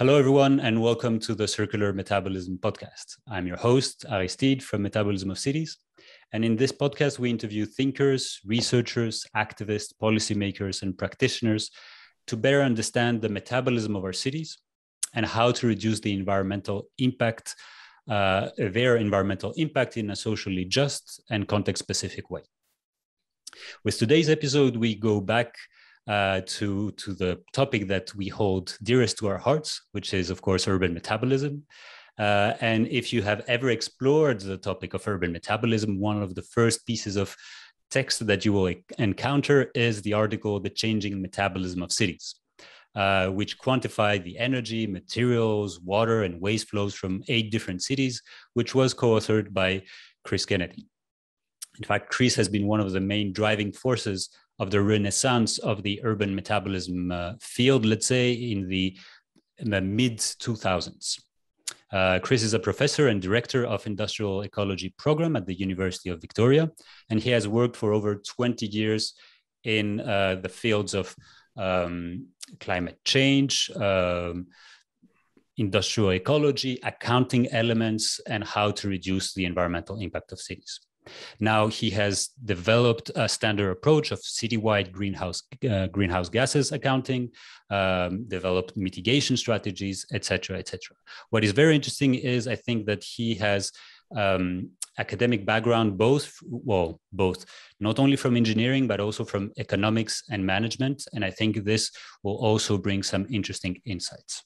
Hello, everyone, and welcome to the Circular Metabolism Podcast. I'm your host, Aristide from Metabolism of Cities. And in this podcast, we interview thinkers, researchers, activists, policymakers, and practitioners to better understand the metabolism of our cities and how to reduce the environmental impact, uh, their environmental impact in a socially just and context specific way. With today's episode, we go back uh, to, to the topic that we hold dearest to our hearts, which is, of course, urban metabolism. Uh, and if you have ever explored the topic of urban metabolism, one of the first pieces of text that you will encounter is the article, The Changing Metabolism of Cities, uh, which quantified the energy, materials, water, and waste flows from eight different cities, which was co authored by Chris Kennedy. In fact, Chris has been one of the main driving forces of the renaissance of the urban metabolism uh, field, let's say in the, the mid 2000s. Uh, Chris is a professor and director of industrial ecology program at the University of Victoria, and he has worked for over 20 years in uh, the fields of um, climate change, um, industrial ecology, accounting elements, and how to reduce the environmental impact of cities. Now he has developed a standard approach of citywide greenhouse uh, greenhouse gases accounting, um, developed mitigation strategies, etc., etc. What is very interesting is I think that he has um, academic background, both well, both not only from engineering but also from economics and management, and I think this will also bring some interesting insights.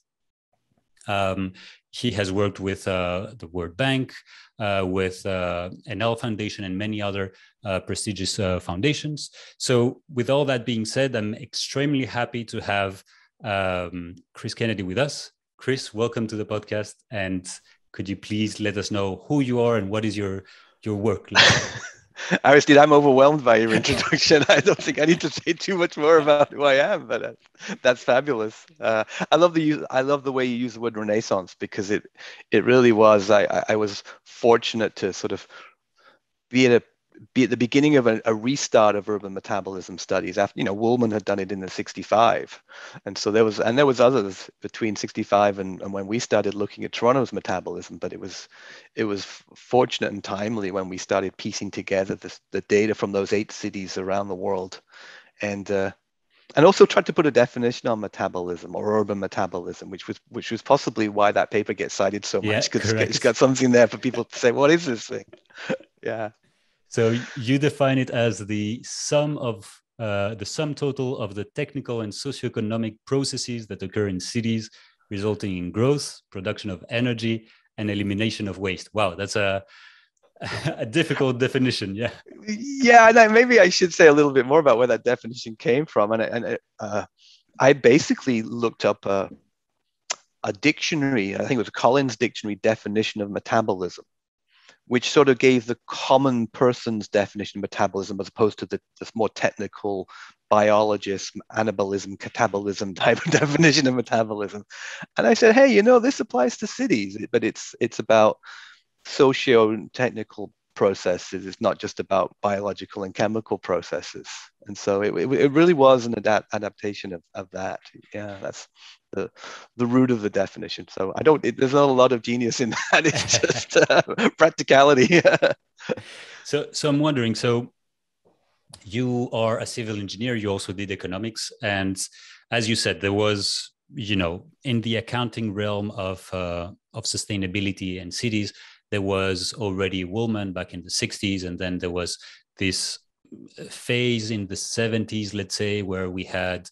Um, he has worked with uh, the World Bank, uh, with uh, Enel Foundation, and many other uh, prestigious uh, foundations. So, with all that being said, I'm extremely happy to have um, Chris Kennedy with us. Chris, welcome to the podcast, and could you please let us know who you are and what is your your work? Like? Aristide, I'm overwhelmed by your introduction. I don't think I need to say too much more about who I am, but uh, that's fabulous. Uh, I love the use, I love the way you use the word Renaissance because it it really was. I I was fortunate to sort of be at a be at the beginning of a, a, restart of urban metabolism studies after you know Wolman had done it in the 65 and so there was and there was others between 65 and, and when we started looking at Toronto's metabolism but it was it was fortunate and timely when we started piecing together the, the data from those eight cities around the world and uh, and also tried to put a definition on metabolism or urban metabolism, which was which was possibly why that paper gets cited so much because yeah, it's got something there for people to say, what is this thing? yeah. So you define it as the sum of uh, the sum total of the technical and socioeconomic processes that occur in cities, resulting in growth, production of energy, and elimination of waste. Wow, that's a a difficult definition. Yeah. Yeah, and I, maybe I should say a little bit more about where that definition came from. And, and uh, I basically looked up a, a dictionary. I think it was Collins dictionary definition of metabolism which sort of gave the common person's definition of metabolism as opposed to the this more technical biologist anabolism catabolism type of definition of metabolism. And i said hey you know this applies to cities but it's it's about socio-technical processes it's not just about biological and chemical processes and so it, it, it really was an adapt, adaptation of, of that yeah that's the the root of the definition. So I don't. It, there's not a lot of genius in that. It's just uh, practicality. so so I'm wondering. So you are a civil engineer. You also did economics, and as you said, there was you know in the accounting realm of uh, of sustainability and cities there was already a woman back in the 60s, and then there was this phase in the 70s, let's say, where we had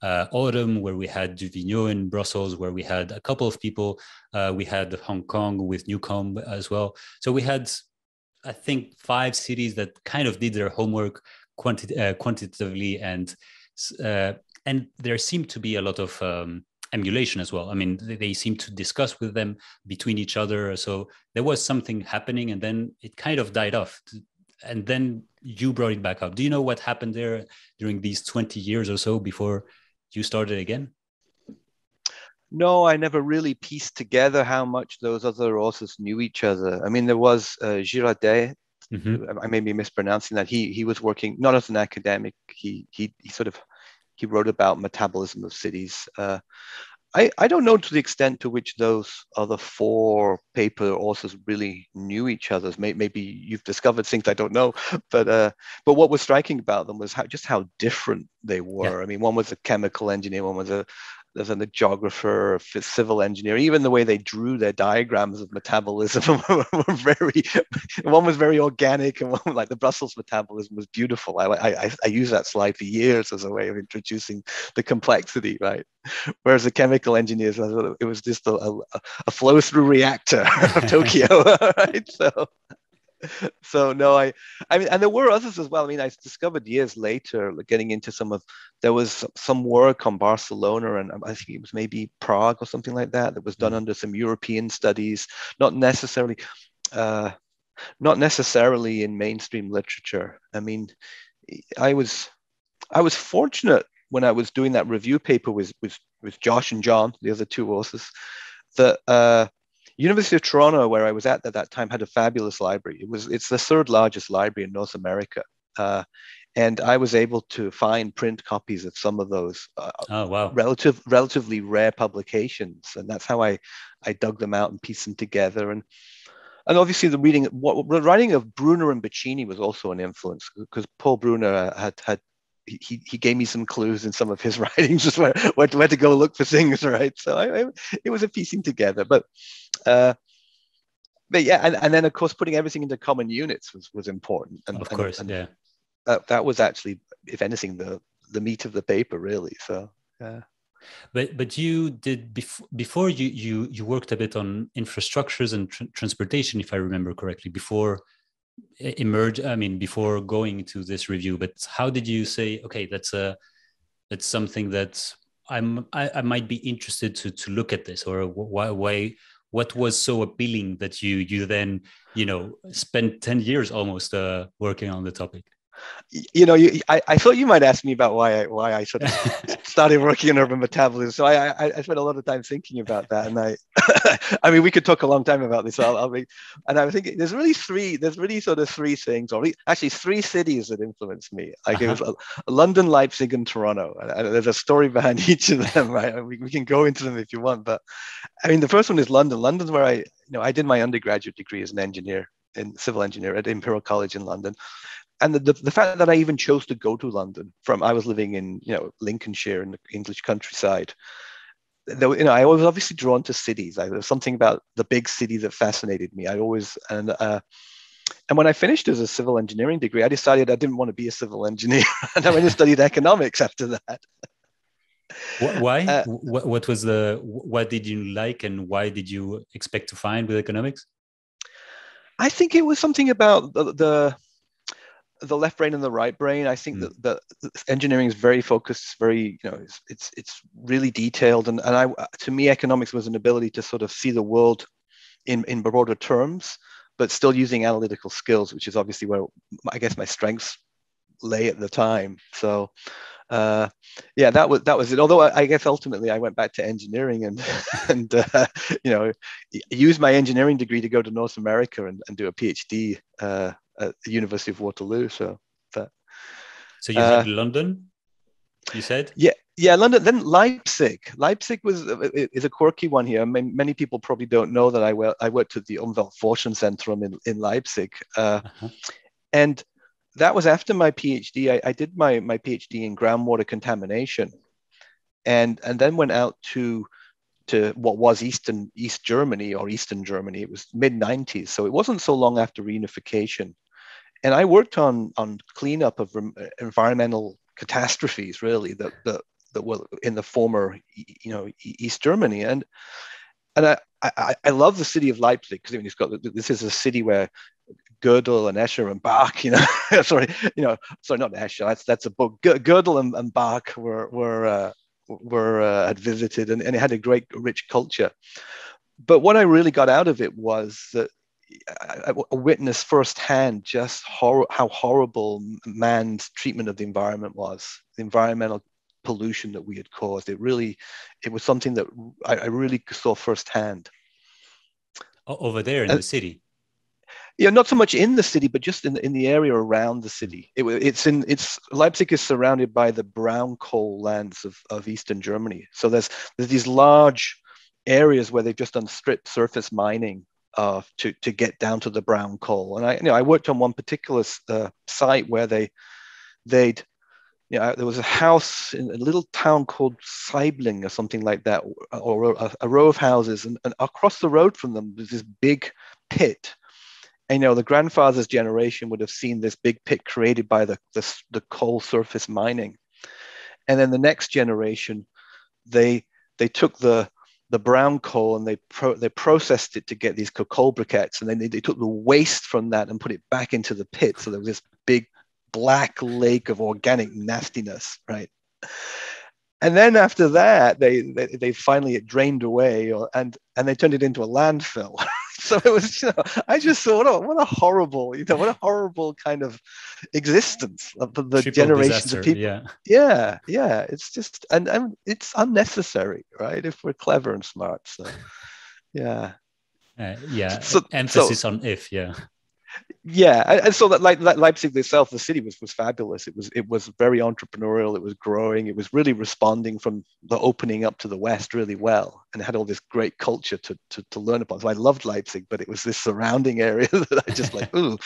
uh, autumn, where we had Duvigneau in Brussels, where we had a couple of people. Uh, we had Hong Kong with Newcombe as well. So we had, I think, five cities that kind of did their homework quanti- uh, quantitatively, and uh, and there seemed to be a lot of um, emulation as well. I mean, they, they seem to discuss with them between each other. So there was something happening, and then it kind of died off. And then you brought it back up. Do you know what happened there during these 20 years or so before you started again? No, I never really pieced together how much those other authors knew each other. I mean, there was uh, Girardet. Mm-hmm. I may be mispronouncing that. He he was working not as an academic. He he he sort of he wrote about metabolism of cities. Uh, I, I don't know to the extent to which those other four paper authors really knew each other. Maybe you've discovered things I don't know, but uh, but what was striking about them was how just how different they were. Yeah. I mean, one was a chemical engineer, one was a, as a geographer, a civil engineer, even the way they drew their diagrams of metabolism were very, one was very organic and one like the Brussels metabolism was beautiful. I, I, I use that slide for years as a way of introducing the complexity, right? Whereas the chemical engineers, it was just a, a, a flow through reactor of Tokyo, right? So, so no, I, I mean, and there were others as well. I mean, I discovered years later, like getting into some of, there was some work on Barcelona, and I think it was maybe Prague or something like that, that was done mm. under some European studies, not necessarily, uh, not necessarily in mainstream literature. I mean, I was, I was fortunate when I was doing that review paper with with with Josh and John, the other two authors, that. Uh, University of Toronto, where I was at at that time, had a fabulous library. It was it's the third largest library in North America, uh, and I was able to find print copies of some of those uh, oh, wow. relative relatively rare publications, and that's how I I dug them out and pieced them together. And and obviously the reading what the writing of Brunner and Baccini was also an influence because Paul Brunner had had he, he gave me some clues in some of his writings just where, where, to, where to go look for things right so I, I, it was a piecing together but uh, but yeah, and, and then of course putting everything into common units was, was important. And, of course, and, yeah. That, that was actually, if anything, the the meat of the paper, really. So yeah. But but you did before before you you you worked a bit on infrastructures and tr- transportation, if I remember correctly, before emerge. I mean, before going to this review. But how did you say, okay, that's a that's something that I'm I, I might be interested to to look at this, or why why what was so appealing that you you then you know spent 10 years almost uh, working on the topic you know, you, I, I thought you might ask me about why I why I sort of started working in urban metabolism. So I, I, I spent a lot of time thinking about that, and I I mean we could talk a long time about this. I'll, I'll be, and I was thinking there's really three there's really sort of three things, or actually three cities that influenced me. Like uh-huh. it was uh-huh. London, Leipzig, and Toronto. And there's a story behind each of them. Right, we, we can go into them if you want, but I mean the first one is London. London's where I you know I did my undergraduate degree as an engineer in civil engineer at Imperial College in London and the, the, the, fact that I even chose to go to London from I was living in you know Lincolnshire in the English countryside. You know, I was obviously drawn to cities. I, there was something about the big city that fascinated me. I always and uh, and when I finished as a civil engineering degree, I decided I didn't want to be a civil engineer, and I went and studied economics after that. Why? Uh, what, what was the? What did you like, and why did you expect to find with economics? I think it was something about the, the the left brain and the right brain. I think mm. that the engineering is very focused, very you know, it's it's, it's really detailed, and and I to me economics was an ability to sort of see the world in in broader terms, but still using analytical skills, which is obviously where I guess my strengths lay at the time. So. Uh, yeah, that was that was it. Although I, I, guess ultimately I went back to engineering and and uh, you know use my engineering degree to go to North America and, and do a PhD uh, at the University of Waterloo. So that. So you had uh, London, you said? Yeah, yeah, London. Then Leipzig. Leipzig was uh, is a quirky one here. Many people probably don't know that I I worked at the Umweltforschungszentrum in in Leipzig, uh, uh-huh. and that was after my PhD. I, I did my my PhD in groundwater contamination, and and then went out to to what was Eastern East Germany or Eastern Germany. It was mid 90s, so it wasn't so long after reunification and I worked on on cleanup of environmental catastrophes, really that that that were in the former, you know, East Germany, and and I I, I love the city of Leipzig because I mean, it's got this is a city where Gödel and Escher and Bach, you know, sorry, you know, sorry, not Escher, that's that's a book. Gödel and, and Bach were were uh, were uh, had visited, and, and it had a great rich culture. But what I really got out of it was that I, I witnessed firsthand just hor- how horrible man's treatment of the environment was, the environmental pollution that we had caused. It really, it was something that I, I really saw firsthand. Over there in uh, the city. yeah, not so much in the city, but just in the, in the area around the city. It, it's in it's Leipzig is surrounded by the brown coal lands of, of eastern Germany. So there's there's these large areas where they've just done strip surface mining uh, to to get down to the brown coal. And I you know I worked on one particular uh, site where they they'd you know, there was a house in a little town called Saibling or something like that, or a, a row of houses, and, and across the road from them was this big pit and, you know, the grandfather's generation would have seen this big pit created by the, the, the coal surface mining. And then the next generation, they they took the the brown coal and they pro, they processed it to get these coal briquettes, and then they, they took the waste from that and put it back into the pit. So there was this big black lake of organic nastiness, right? And then after that, they they, they finally it drained away, or, and and they turned it into a landfill. so it was, you know, I just thought, oh, what a horrible, you know, what a horrible kind of existence of the, generations disaster, of people. Yeah. yeah, yeah. It's just, and, and it's unnecessary, right? If we're clever and smart. So, yeah. Uh, yeah. So, Emphasis so, on if, yeah yeah and so that like, leipzig itself the city was was fabulous. It was it was very entrepreneurial. It was growing. It was really responding from the opening up to the west really well and had all this great culture to to, to learn upon. So i loved leipzig but it was this surrounding area that i just like ooh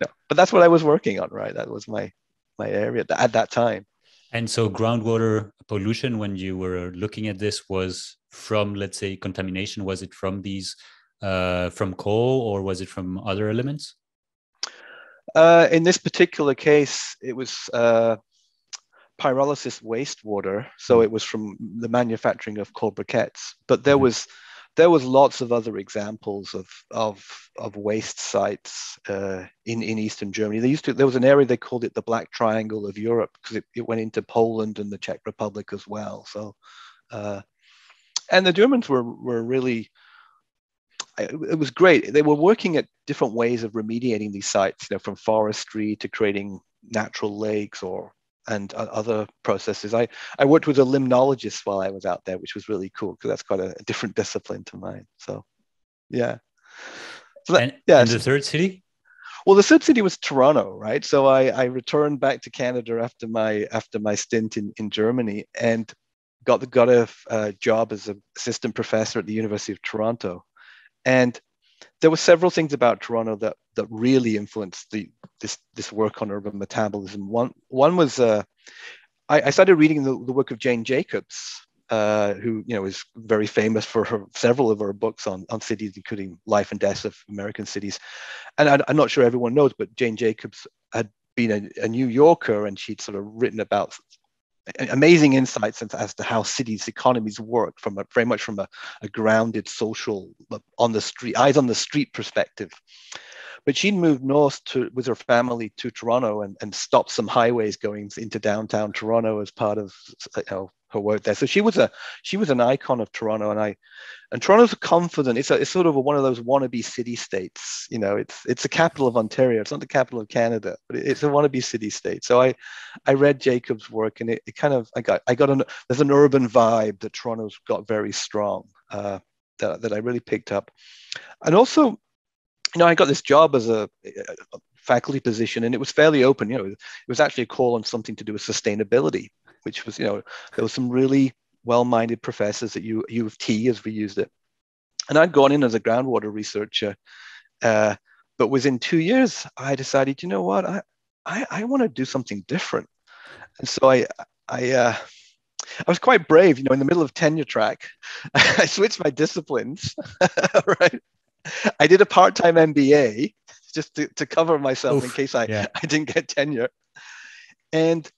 no. but that's what i was working on right? That was my my area at that time. And so groundwater pollution when you were looking at this was from let's say contamination. Was it from these uh, from coal or was it from other elements uh, in this particular case, it was uh, pyrolysis wastewater, so hmm. it was from the manufacturing of coal briquettes. But there hmm. was there was lots of other examples of of, of waste sites uh, in in eastern Germany. They used to there was an area they called it the Black Triangle of Europe because it, it went into Poland and the Czech Republic as well. So, uh, and the Germans were were really it was great. They were working at different ways of remediating these sites, you know, from forestry to creating natural lakes or and other processes. I, I worked with a limnologist while I was out there, which was really cool because that's quite a, a, different discipline to mine. So, yeah. So that, and, yeah. And the third city? Well, the third city was Toronto, right? So I, I returned back to Canada after my after my stint in, in Germany and got the, got a, a job as an assistant professor at the University of Toronto. And there were several things about Toronto that that really influenced the this this work on urban metabolism. One one was uh, I, I, started reading the, the work of Jane Jacobs, uh, who you know is very famous for her several of her books on on cities, including Life and Death of American Cities. And I, am not sure everyone knows, but Jane Jacobs had been a, a New Yorker, and she'd sort of written about amazing insights into, as to how cities' economies work from a, very much from a, a grounded social uh, on the street, eyes on the street perspective. But she'd moved north to, with her family to Toronto and, and stopped some highways going into downtown Toronto as part of you know, her work there. So she was a she was an icon of Toronto, and I and Toronto's confident. It's a, it's sort of a, one of those wannabe city states. You know, it's it's the capital of Ontario. It's not the capital of Canada, but it's a wannabe city state. So I I read Jacob's work, and it, it kind of I got I got an there's an urban vibe that Toronto's got very strong uh, that that I really picked up, and also you know, I got this job as a, a, faculty position, and it was fairly open. You know, it was actually a call on something to do with sustainability, which was, you know, there was some really well-minded professors at U, U of T as we used it. And I'd gone in as a groundwater researcher, uh, but within two years, I decided, you know what, I, I, I want to do something different. And so I, I, uh, I was quite brave, you know, in the middle of tenure track, I switched my disciplines, right? I did a part-time MBA just to, to cover myself Oof, in case I, yeah. I didn't get tenure. And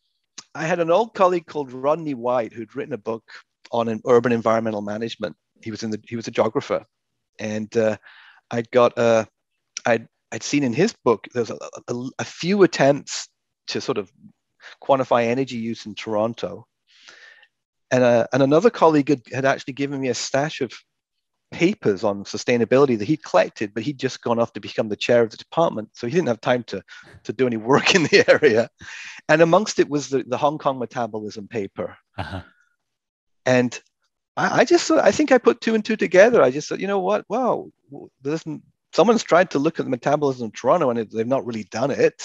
I had an old colleague called Rodney White who'd written a book on an urban environmental management. He was in the he was a geographer, and uh, I'd got a I'd I'd seen in his book there's a, a, a few attempts to sort of quantify energy use in Toronto, and uh, and another colleague had, had actually given me a stash of papers on sustainability that he'd collected, but he'd just gone off to become the chair of the department. So he didn't have time to, to do any work in the area. And amongst it was the, the Hong Kong metabolism paper. Uh-huh. And I, I, just, I think I put two and two together. I just thought, you know what? Wow, there's someone's tried to look at the metabolism in Toronto and it, they've not really done it.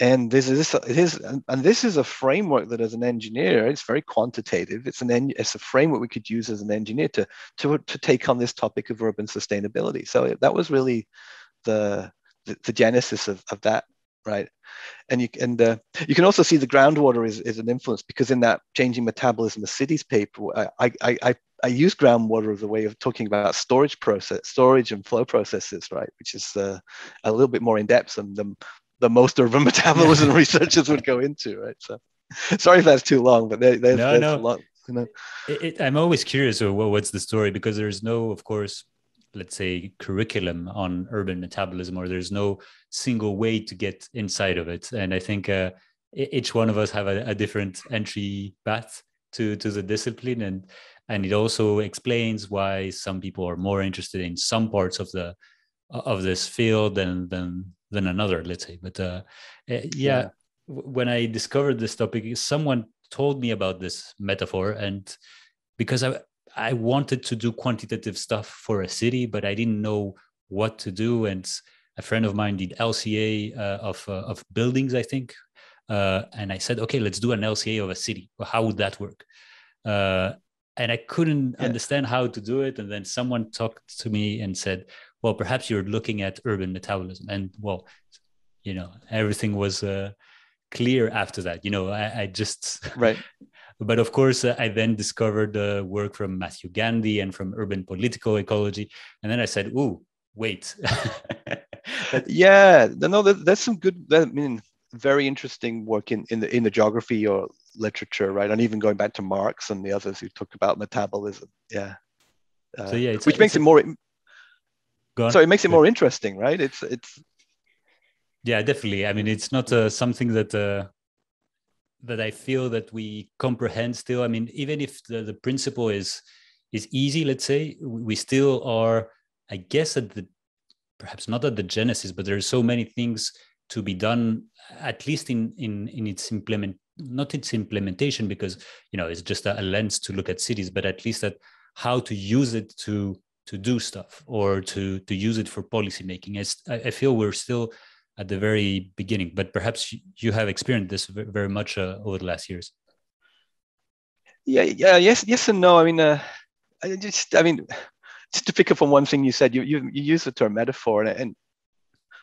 And this is it is and this is a framework that as an engineer, it's very quantitative. It's an it's a framework we could use as an engineer to to to take on this topic of urban sustainability. So that was really the the, the genesis of, of that right? And you and uh, you can also see the groundwater is, is an influence because in that changing metabolism of cities paper, I I I, I use groundwater as a way of talking about storage process, storage and flow processes, right? Which is uh, a little bit more in depth than the, the most urban metabolism researchers would go into, right? So sorry if that's too long, but there, there's, no, there's no. a lot. You know. It, it, I'm always curious. Well, what's the story? Because there's no, of course, let's say curriculum on urban metabolism or there's no single way to get inside of it and i think uh, each one of us have a, a, different entry path to to the discipline and and it also explains why some people are more interested in some parts of the of this field than than than another let's say but uh, eh, yeah, yeah. when i discovered this topic someone told me about this metaphor and because I, I wanted to do quantitative stuff for a city, but I didn't know what to do. And a friend of mine did LCA uh, of uh, of buildings, I think, uh, and I said, okay, let's do an LCA of a city. Well, how would that work? Uh, and I couldn't yeah. understand how to do it. And then someone talked to me and said, well, perhaps you're looking at urban metabolism. And well, you know, everything was uh, clear after that. You know, I, I just right. But of course, uh, I then discovered the work from Matthew Gandy and from urban political ecology. And then I said, ooh, wait. yeah, no, that's some good, I mean, very interesting work in, in the in the geography or literature, right? And even going back to Marx and the others who talk about metabolism. Yeah. Uh, so yeah, which a, makes it more. So it makes it more interesting, right? It's it's. Yeah, definitely. I mean, it's not uh, something that uh, that I feel that we comprehend still. I mean, even if the, the principle is is easy, let's say, we still are, I guess, at the perhaps not at the genesis, but there are so many things to be done, at least in in in its implement not its implementation, because you know it's just a, a lens to look at cities, but at least at how to use it to to do stuff or to to use it for policy making. I, I feel we're still at the very beginning, but perhaps you have experienced this very much uh, over the last years. Yeah, yeah, yes, yes, and no. I mean, uh, I just, I mean, just to pick up on one thing you said, you you, you use the term metaphor, and, and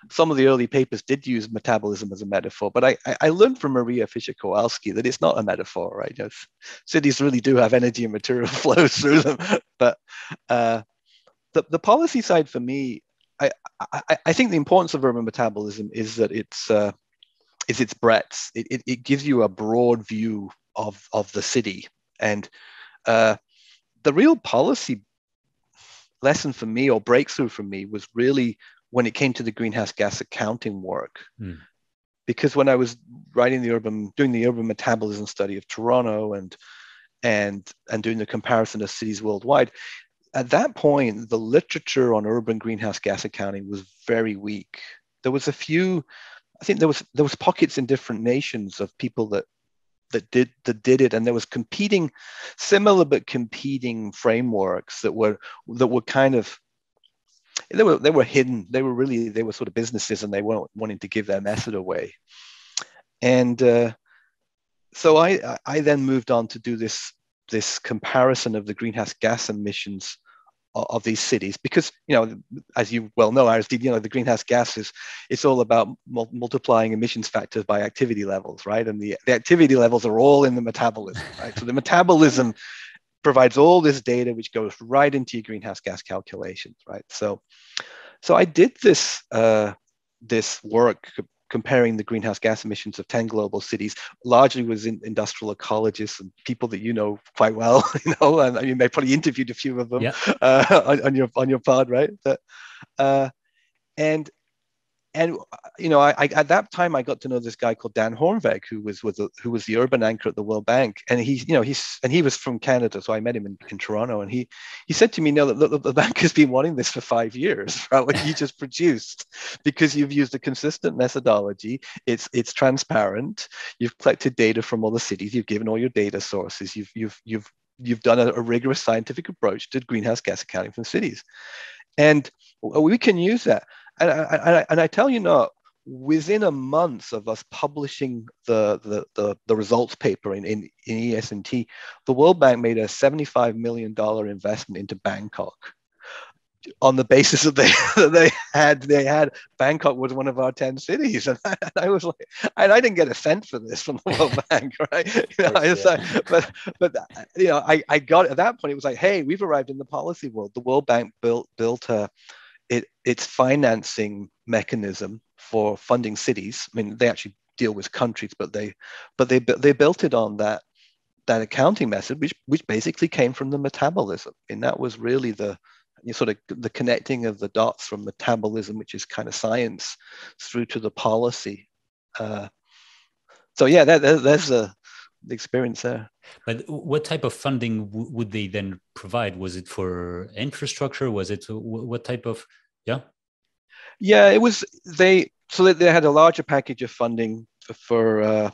some of the early papers did use metabolism as a metaphor, but I, I learned from Maria Fischer Kowalski that it's not a metaphor, right? You know, cities really do have energy and material flows through them. But uh, the, the policy side for me, I, I, I, think the importance of urban metabolism is that it's uh, is its breadth. It, it, it, gives you a broad view of, of the city. And uh, the real policy lesson for me or breakthrough for me was really when it came to the greenhouse gas accounting work. Mm. Because when I was writing the urban, doing the urban metabolism study of Toronto and and and doing the comparison of cities worldwide, at that point, the literature on urban greenhouse gas accounting was very weak. There was a few, I think there was there was pockets in different nations of people that that did that did it, and there was competing, similar but competing frameworks that were that were kind of they were they were hidden. They were really they were sort of businesses, and they weren't wanting to give their method away. And uh, so I I then moved on to do this this comparison of the greenhouse gas emissions of, these cities because you know as you well know Aristide, you know the greenhouse gases it's all about mul- multiplying emissions factors by activity levels right? And the, the activity levels are all in the metabolism right? So the metabolism provides all this data which goes right into your greenhouse gas calculations right? So so i did this uh, this work comparing the greenhouse gas emissions of 10 global cities largely was in industrial ecologists and people that you know quite well you know and i mean may probably interviewed a few of them yeah. uh, on, on, your on your pod right but, uh, and and uh, you know, I, I, at that time I got to know this guy called Dan Hoornweg, who was with the, who was the urban anchor at the World Bank, and he, you know, he's and he was from Canada, so I met him in, in Toronto, and he he said to me, "No, the, the, the bank has been wanting this for five years, right? What you just produced, because you've used a consistent methodology. It's it's transparent. You've collected data from all the cities. You've given all your data sources. You've you've you've you've done a, a rigorous scientific approach to greenhouse gas accounting from cities." and we can use that. And I, and I tell you not, within a month of us publishing the, the, the, the results paper in, in, in ES&T, the World Bank made a $75 million investment into Bangkok on the basis that they they had they had Bangkok was one of our ten cities, and I, and I was like, and I didn't get a cent for this from the World Bank, right? You know, course, yeah. like, but but you know, I I got at that point it was like, hey, we've arrived in the policy world. The World Bank built built a its financing mechanism for funding cities. I mean, they actually deal with countries, but they but they they built it on that that accounting method, which which basically came from the metabolism, and that was really the you sort of the connecting of the dots from metabolism, which is kind of science, through to the policy. Uh, so yeah, that, that, there's a the experience there. But what type of funding would they then provide? Was it for infrastructure? Was it what type of yeah? Yeah, it was they. So that they had a larger package of funding for uh,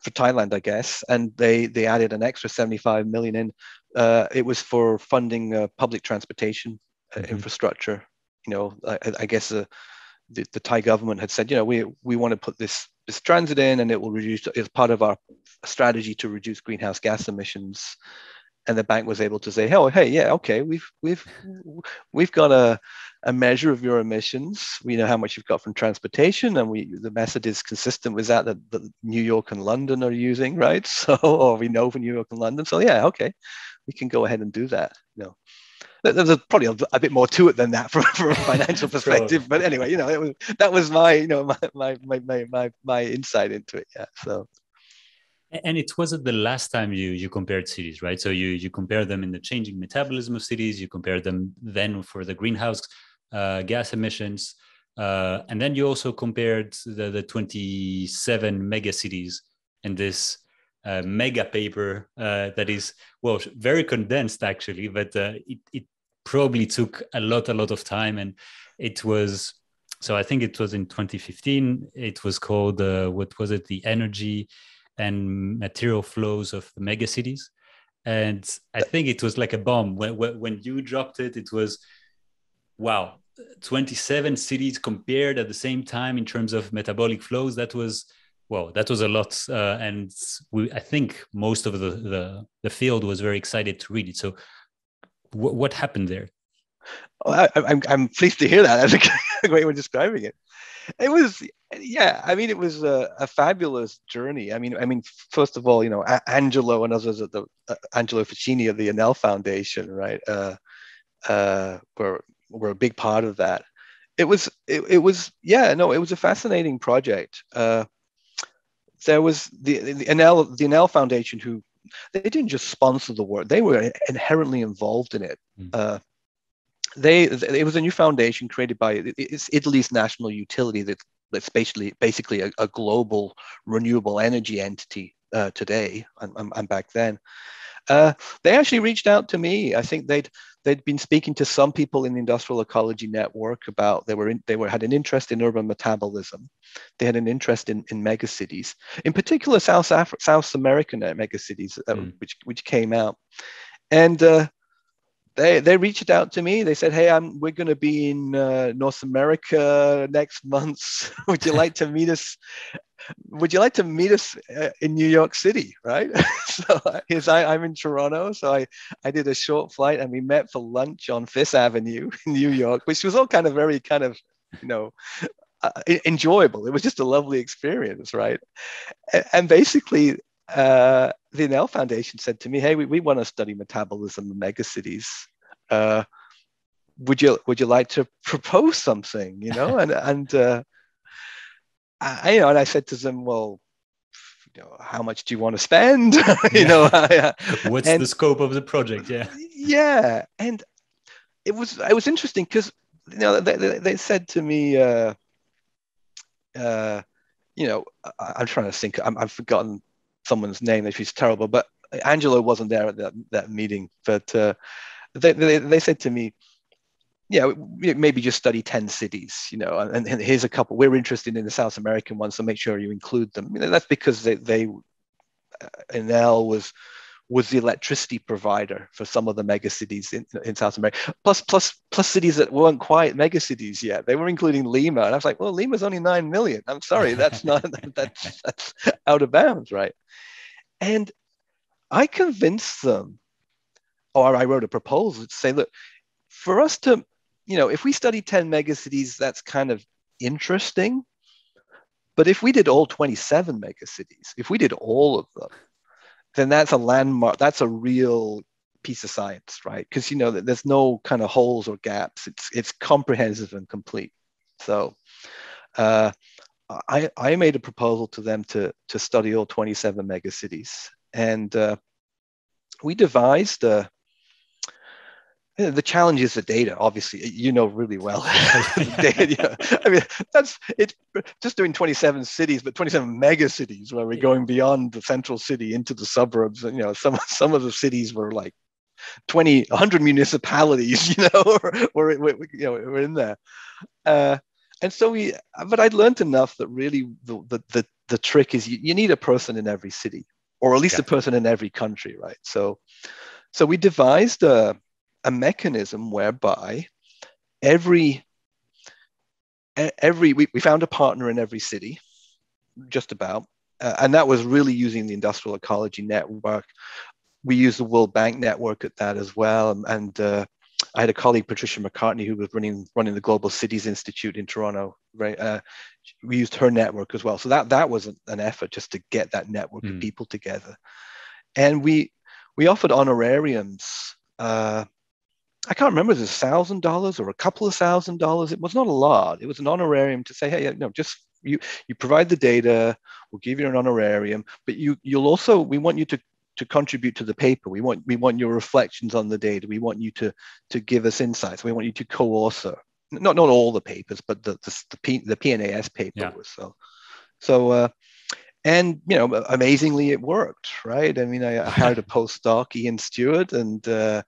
for Thailand, I guess, and they they added an extra 75 million in. Uh, it was for funding uh, public transportation uh, mm-hmm. infrastructure. You know, I, I guess uh, the, the Thai government had said, you know, we we want to put this this transit in, and it will reduce It's part of our strategy to reduce greenhouse gas emissions and the bank was able to say, "Oh, hey, yeah, okay, we've we've we've got a a measure of your emissions. We know how much you've got from transportation, and we the method is consistent with that that, that New York and London are using, right? So, or we know for New York and London. So, yeah, okay, we can go ahead and do that. You know, there's probably a, a, bit more to it than that from, from a financial perspective. But anyway, you know, it was that was my you know my my my my my insight into it. Yeah. So and it wasn't the last time you you compared cities right? So you you compare them in the changing metabolism of cities you compare them then for the greenhouse uh, gas emissions uh, and then you also compared the, the 27 mega cities in this uh, mega paper uh, that is well very condensed actually but uh, it, it probably took a lot a lot of time and it was so i think it was in 2015 it was called uh, what was it? The energy and material flows of the megacities. And I think it was like a bomb when, when you dropped it. It was wow, 27 cities compared at the same time in terms of metabolic flows. That was well, that was a lot, uh, and we, I think most of the, the, the field was very excited to read it. So, w- what happened there? Oh, I, am I'm, I'm pleased to hear that. That's a great way of describing it it was yeah i mean it was a, a, fabulous journey. I mean i mean first of all you know a- angelo and others at the uh, angelo Facchini of the Enel foundation right uh, uh, were were a big part of that. It was it, it was yeah no it was a fascinating project. Uh, there was the the Enel the Enel foundation who they didn't just sponsor the work they were inherently involved in it. Mm they it was a new foundation created by it's Italy's national utility that that's basically basically a, a global renewable energy entity uh, today and, and, back then. Uh, they actually reached out to me. I think they'd they'd been speaking to some people in the industrial ecology network about they were in, they were had an interest in urban metabolism. They had an interest in in megacities, in particular South Afri- South American megacities, uh, mm. which which came out, and uh, they they reached out to me. They said, "Hey, I'm we're going to be in uh, North America next month. Would you like to meet us? Would you like to meet us uh, in New York City?" Right. so I, I'm in Toronto, so I I did a short flight and we met for lunch on Fifth Avenue in New York, which was all kind of very kind of you know uh, enjoyable. It was just a lovely experience, right? And, and basically, uh, the Enel Foundation said to me, "Hey, we, we want to study metabolism in megacities. Uh, would you would you like to propose something?" You know, and and uh, I you know, and I said to them, "Well, you know, how much do you want to spend? you know, what's and, the scope of the project? Yeah, yeah, and it was it was interesting because you know they, they, they said to me." Uh, uh, you know, I, am trying to think. I'm, I've forgotten someone's name if he's terrible. But Angelo wasn't there at that, that meeting. But uh, they, they, they said to me, yeah, maybe just study 10 cities, you know, and, and, here's a couple. We're interested in the South American ones, so make sure you include them. You know, that's because they, they uh, Enel was was the electricity provider for some of the megacities in, in South America. Plus, plus, plus cities that weren't quite megacities yet. They were including Lima, and I was like, well, Lima's only nine million. I'm sorry, that's not that's that's out of bounds, right? And I convinced them, or I wrote a proposal to say, look, for us to, you know, if we study 10 megacities, that's kind of interesting. But if we did all 27 megacities, if we did all of them, then that's a landmark. That's a real piece of science, right? Because you know there's no kind of holes or gaps. It's it's comprehensive and complete. So, uh, I I made a proposal to them to to study all 27 megacities, and uh, we devised a the challenge is the data obviously. You know really well. Data, i mean that's it's just doing 27 cities but 27 mega cities where we're going beyond the central city into the suburbs and you know some some of the cities were like 20 100 municipalities you know we're, we're, you know we're in there. Uh, and so we but i'd learned enough that really the the the, the trick is you, you need a person in every city or at least yeah. a person in every country right? So so we devised a a mechanism whereby every every we, we found a partner in every city just about uh, and that was really using the industrial ecology network we used the world bank network at that as well and, and uh, i had a colleague patricia mccarney who was running running the global cities institute in toronto right uh, we used her network as well so that that was an effort just to get that network mm. of hmm. people together and we we offered honorariums uh, I can't remember, it was a thousand dollars or a couple of thousand dollars. It was not a lot. It was an honorarium to say, hey, you know, just you you provide the data, we'll give you an honorarium, but you you'll also we want you to to contribute to the paper. We want we want your reflections on the data. We want you to to give us insights. We want you to co-author. Not not all the papers, but the the the, P, the PNAS paper yeah. was so. So uh, and you know, amazingly, it worked, right? I mean, I, I hired a postdoc, Ian Stewart, and uh,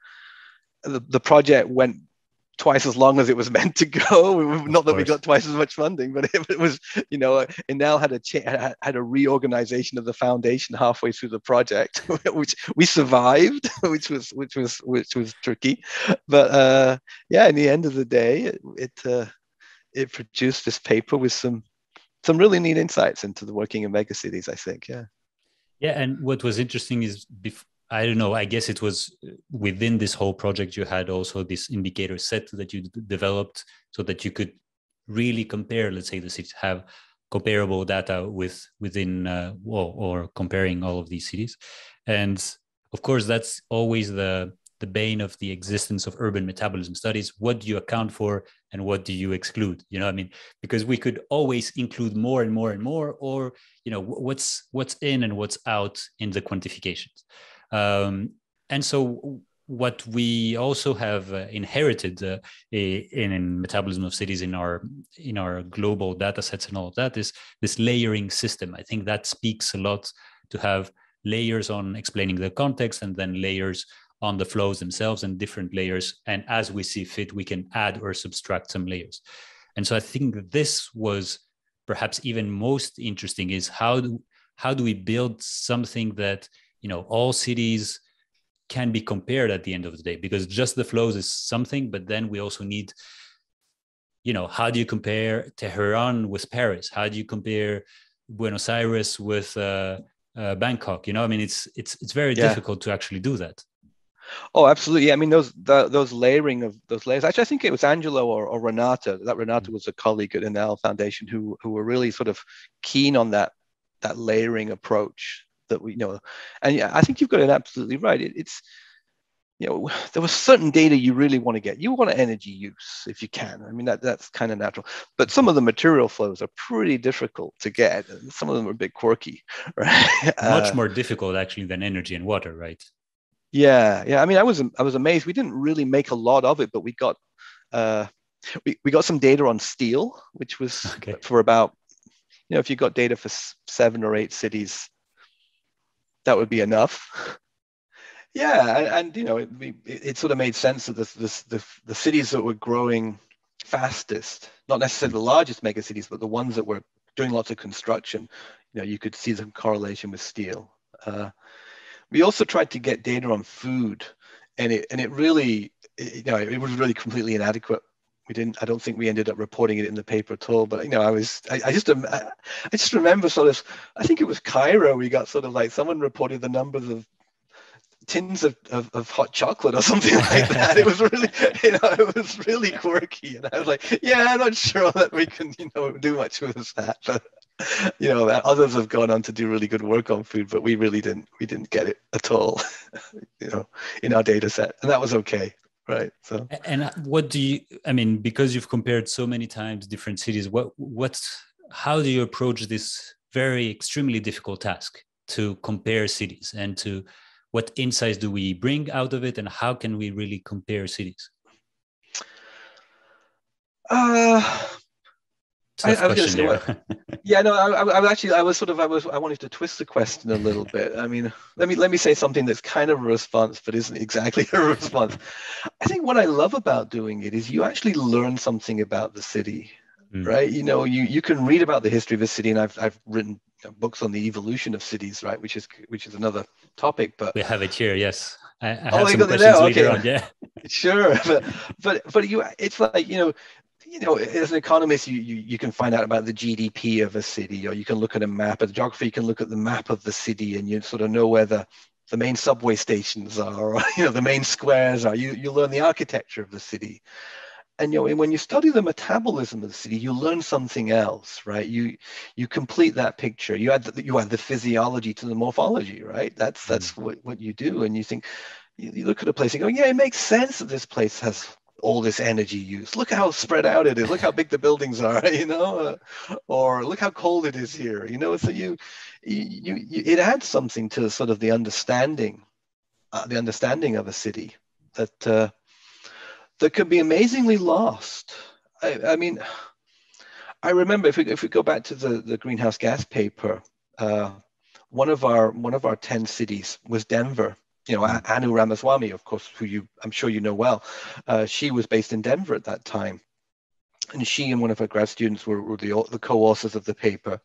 the, the project went twice as long as it was meant to go. Not that we got twice as much funding, but it, it was, you know, it now had a cha- had a reorganization of the foundation halfway through the project, which we survived, which was which was which was tricky. But uh, yeah, in the end of the day, it it, uh, it produced this paper with some some really neat insights into the working of megacities. I think, yeah. Yeah, and what was interesting is bef- I don't know. I guess it was uh, within this whole project you had also this indicator set that you developed so that you could really compare. Let's say the cities have comparable data with within uh, well, or comparing all of these cities, and of course that's always the the bane of the existence of urban metabolism studies. What do you account for and what do you exclude? You know, I mean, because we could always include more and more and more, or you know, what's what's in and what's out in the quantifications. Um, and so what we also have uh, inherited uh, in, in, metabolism of cities in our in our global data sets and all of that is this layering system. I think that speaks a lot to have layers on explaining the context and then layers on the flows themselves and different layers. And as we see fit we can add or subtract some layers. And so i think this was perhaps even most interesting is how do how do we build something that you know all cities can be compared at the end of the day because just the flows is something but then we also need you know how do you compare tehran with paris how do you compare buenos aires with uh, uh, bangkok you know i mean it's it's it's very yeah. difficult to actually do that Oh, absolutely. I mean, those the, those layering of those layers. Actually, I think it was Angelo or, or Renata. That Renata mm. was a colleague at Enel Foundation who who were really sort of keen on that that layering approach that we you know. And yeah i think you've got it absolutely right. It, it's you know there was certain data you really want to get. You want to energy use if you can. I mean that that's kind of natural. But some of the material flows are pretty difficult to get some of them are a bit quirky right? Much uh, more difficult actually than energy and water right? Yeah yeah. I mean i was i was amazed. We didn't really make a lot of it but we got uh we, we got some data on steel which was okay. for about you know if you got data for seven or eight cities that would be enough. yeah, and, and, you know, it, it, it, sort of made sense that this, the, the cities that were growing fastest, not necessarily the largest mega cities, but the ones that were doing lots of construction, you know, you could see some correlation with steel. Uh, we also tried to get data on food, and it and it really, it, you know, it was really completely inadequate. We didn't. I don't think we ended up reporting it in the paper at all. But you know, I was. I, I just. I, I just remember sort of. I think it was Cairo. We got sort of like someone reported the numbers of tins of, of, of, hot chocolate or something like that. it was really, you know, it was really quirky. And I was like, yeah, I'm not sure that we can, you know, do much with that. But, you know, others have gone on to do really good work on food, but we really didn't, we didn't get it at all, you know, in our data set. And that was okay. Right. So, and what do you, I mean, because you've compared so many times different cities, what, what's, how do you approach this very extremely difficult task to compare cities and to what insights do we bring out of it and how can we really compare cities uh, I, I, was say, yeah, no, I, I, actually, I was sort of, I was, I wanted to twist the question a little bit. I mean, let me let me say something that's kind of a response, but isn't exactly a response. I think what I love about doing it is you actually learn something about the city, mm. right? You know, you you can read about the history of a city, and I've I've written books on the evolution of cities, right? Which is which is another topic. But we have it here. Yes, I, I oh, have some questions later okay. on. Yeah, sure. But but but you, it's like you know, you know, as an economist, you, you you can find out about the GDP of a city, or you can look at a map of the geography. You can look at the map of the city, and you sort of know where the the main subway stations are, or you know, the main squares are. You you learn the architecture of the city and you know when you study the metabolism of the city you learn something else right you you complete that picture you add the, you add the physiology to the morphology right that's that's mm. what, what you do and you think you, you look at a place and go yeah it makes sense that this place has all this energy use look how spread out it is look how big the buildings are you know uh, or look how cold it is here you know so you, you, you it adds something to sort of the understanding uh, the understanding of a city that uh, that can be amazingly lost. I, I mean, I remember if we, if we go back to the, the greenhouse gas paper, uh, one of our one of our 10 cities was Denver. You know, Anu Ramaswamy, of course, who you I'm sure you know well. Uh, she was based in Denver at that time. And she and one of her grad students were, were the, the co-authors of the paper.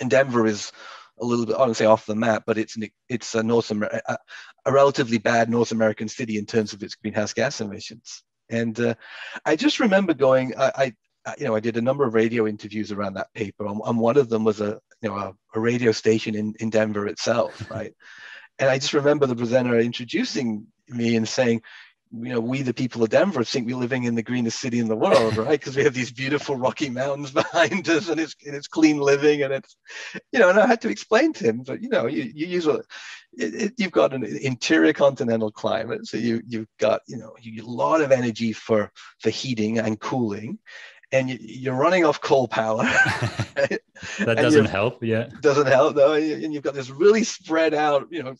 And Denver is a little bit, I don't say off the map, but it's an, it's a North Amer- a, a relatively bad North American city in terms of its greenhouse gas emissions. And uh, I just remember going, I, I, you know, I did a number of radio interviews around that paper, and, one of them was a, you know, a, a radio station in, in Denver itself, right? and I just remember the presenter introducing me and saying, you know, we the people of Denver think we're living in the greenest city in the world, right? Because we have these beautiful Rocky Mountains behind us, and it's and it's clean living, and it's, you know, and I had to explain to him, but you know, you, you use a, it, it, you've got an interior continental climate, so you you've got you know you, a lot of energy for for heating and cooling, and you, are running off coal power. that doesn't help. Yeah, doesn't help though, and you've got this really spread out, you know,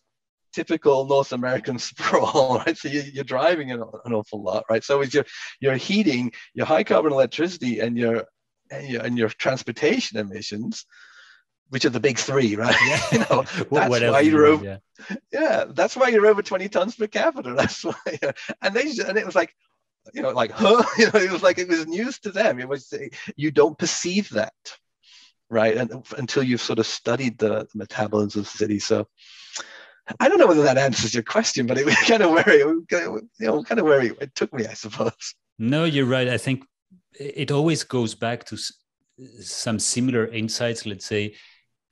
typical North American sprawl, right? So you, are driving an, an, awful lot, right? So it's your your heating, your high carbon electricity, and your and your, and your transportation emissions, which are the big three, right? Yeah. you know, that's what why you're over. Yeah. yeah. that's why you're over 20 tons per capita. That's why. And they and it was like, you know, like, huh? You know, it was like it was news to them. It was you don't perceive that, right? And until you've sort of studied the, the metabolism of the city. So I don't know whether that answers your question, but it was kind of where it, you know, kind of where it, took me, I suppose. No, you're right. I think it always goes back to some similar insights. Let's say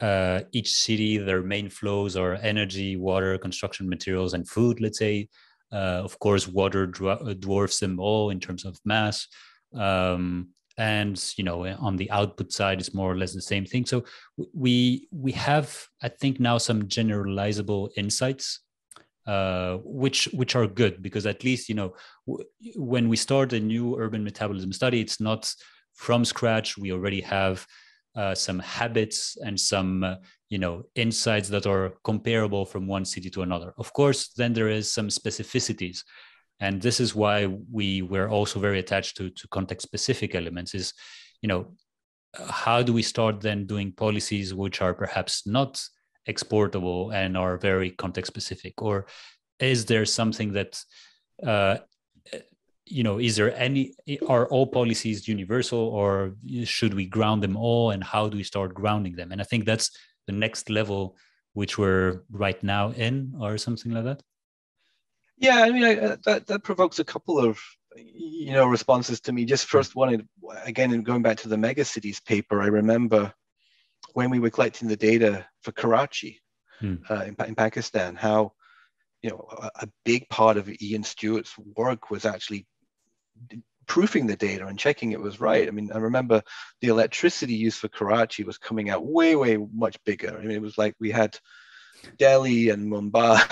uh, each city, their main flows are energy, water, construction materials, and food. Let's say, uh, of course, water dwarfs them all in terms of mass. Um, and you know on the output side it's more or less the same thing. So we we have i think now some generalizable insights uh, which which are good because at least you know w- when we start a new urban metabolism study it's not from scratch. We already have uh, some habits and some uh, you know insights that are comparable from one city to another. Of course then there is some specificities and this is why we were also very attached to, to context specific elements is you know how do we start then doing policies which are perhaps not exportable and are very context specific or is there something that uh, you know is there any are all policies universal or should we ground them all and how do we start grounding them and i think that's the next level which we're right now in, or something like that? Yeah, I mean, I, uh, that that provokes a couple of you know responses to me. Just first one, again, going back to the megacities paper, I remember when we were collecting the data for Karachi hmm. uh, in, in Pakistan, how you know a, a big part of Iain Stewart's work was actually proofing the data and checking it was right. I mean, I remember the electricity used for Karachi was coming out way, way much bigger. I mean, it was like we had Delhi and Mumbai.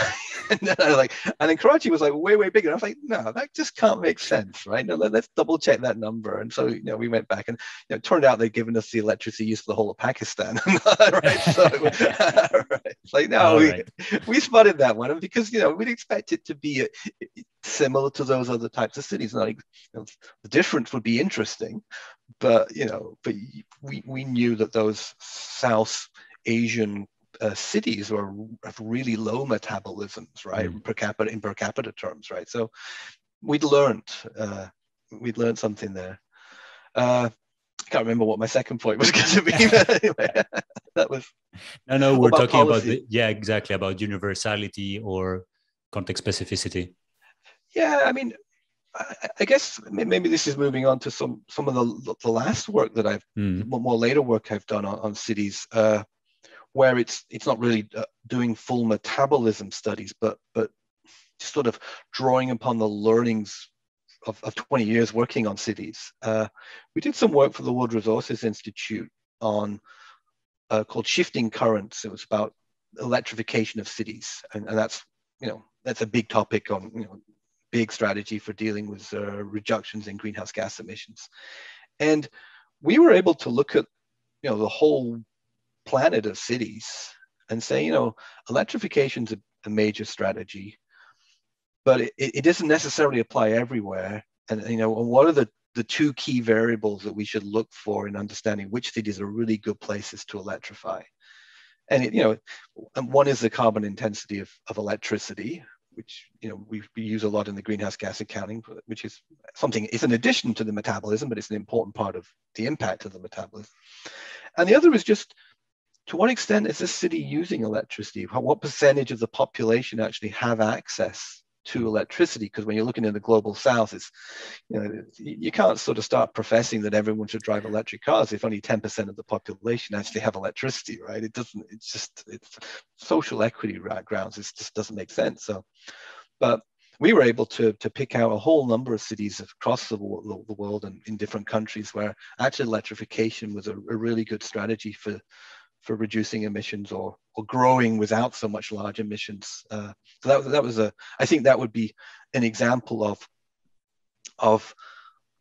and then I was like, and then Karachi was like way, way bigger. I was like, no, that just can't make sense, right? No, let, us double check that number. And so, you know, we went back and you know, it turned out they'd given us the electricity used for the whole of Pakistan. right. So, right. It's like, no, we, right. we spotted that one. And because, you know, we'd expect it to be uh, similar to those other types of cities. Like, you know, the difference would be interesting, but, you know, but we, we knew that those South Asian uh, cities are have really low metabolisms, right, mm. per capita in per capita terms, right? So we'd learned uh, we'd learned something there. Uh, I can't remember what my second point was going to be. anyway, that was no, no. We're about talking policy. about the, yeah, exactly about universality or context specificity. Yeah, I mean, I guess maybe this is moving on to some some of the the last work that I've mm. more later work I've done on, on cities. Uh, where it's it's not really uh, doing full metabolism studies, but but just sort of drawing upon the learnings of, of 20 years working on cities. Uh, we did some work for the World Resources Institute on uh, called shifting currents. It was about electrification of cities, and, and that's you know that's a big topic on you know big strategy for dealing with uh, reductions in greenhouse gas emissions, and we were able to look at you know the whole planet of cities and say, you know, electrification is a, a, major strategy, but it, it doesn't necessarily apply everywhere. And, you know, what are the, the two key variables that we should look for in understanding which cities are really good places to electrify? And, it, you know, one is the carbon intensity of, of electricity, which you know we, we use a lot in the greenhouse gas accounting, which is something it's an addition to the metabolism, but it's an important part of the impact of the metabolism. And the other is just to what extent is this city using electricity? What percentage of the population actually have access to electricity? Because when you're looking in the global south, it's you know you can't sort of start professing that everyone should drive electric cars if only 10% of the population actually have electricity, right? It doesn't. It's just it's social equity grounds. It just doesn't make sense. So, but we were able to, to pick out a whole number of cities across the, the world and in different countries where actually electrification was a, a really good strategy for for reducing emissions or or growing without so much large emissions. Uh, so that that was a I think that would be an example of of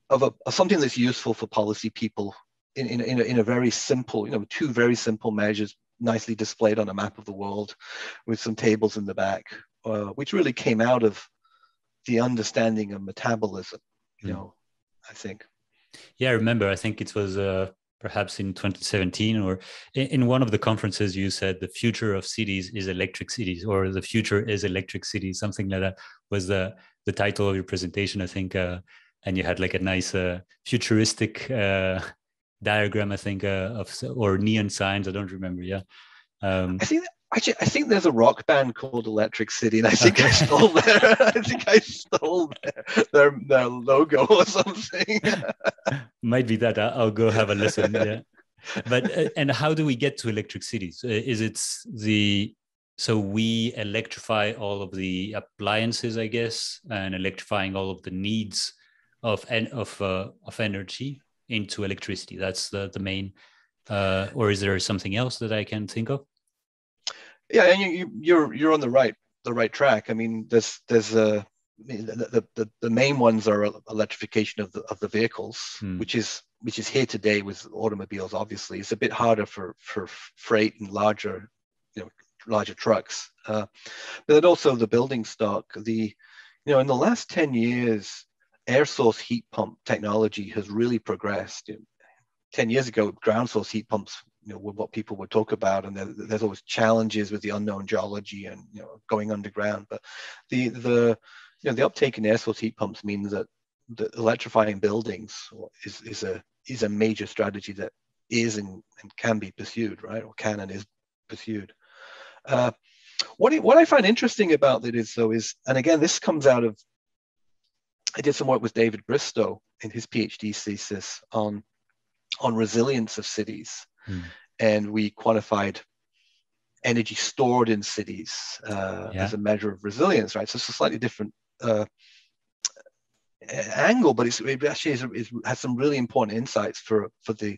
of, a, of something that's useful for policy people in in in a, in a very simple you know two very simple measures nicely displayed on a map of the world with some tables in the back, uh, which really came out of the understanding of metabolism. You mm. know, I think. Yeah, I remember. I think it was. Uh perhaps in 2017 or in, one of the conferences you said the future of cities is electric cities or the future is electric cities something like that was the the title of your presentation i think uh, and you had like a nice uh, futuristic uh, diagram i think uh, of or neon signs i don't remember yeah. Um, i think Actually, I think there's a rock band called Electric City, and I think okay. I stole their I think I stole their their, their logo or something. Might be that. I'll go have a listen. Yeah, but uh, and how do we get to electric cities? Uh, is it the so we electrify all of the appliances, I guess, and electrifying all of the needs of of uh, of energy into electricity. That's the the main. Uh, or is there something else that I can think of? Yeah, and you, you're you're on the right the right track. I mean, there's there's a the, the, the main ones are electrification of the of the vehicles, hmm. which is which is here today with automobiles. Obviously, it's a bit harder for for freight and larger, you know, larger trucks. Uh, but then also the building stock. The you know, in the last ten years, air source heat pump technology has really progressed. You know, ten years ago, ground source heat pumps you know what people would talk about and there, there's always challenges with the unknown geology and you know going underground. But the the you know the uptake in air source heat pumps means that the electrifying buildings is is a is a major strategy that is and, and can be pursued right? Or can and is pursued. Uh, what, what I find interesting about it is, though, is, and again, this comes out of, I did some work with David Bristow in his PhD thesis on, on resilience of cities. Hmm. And we quantified energy stored in cities uh, yeah. as a measure of resilience, right? So it's a slightly different uh, angle, but it actually is, is, has some really important insights for for the,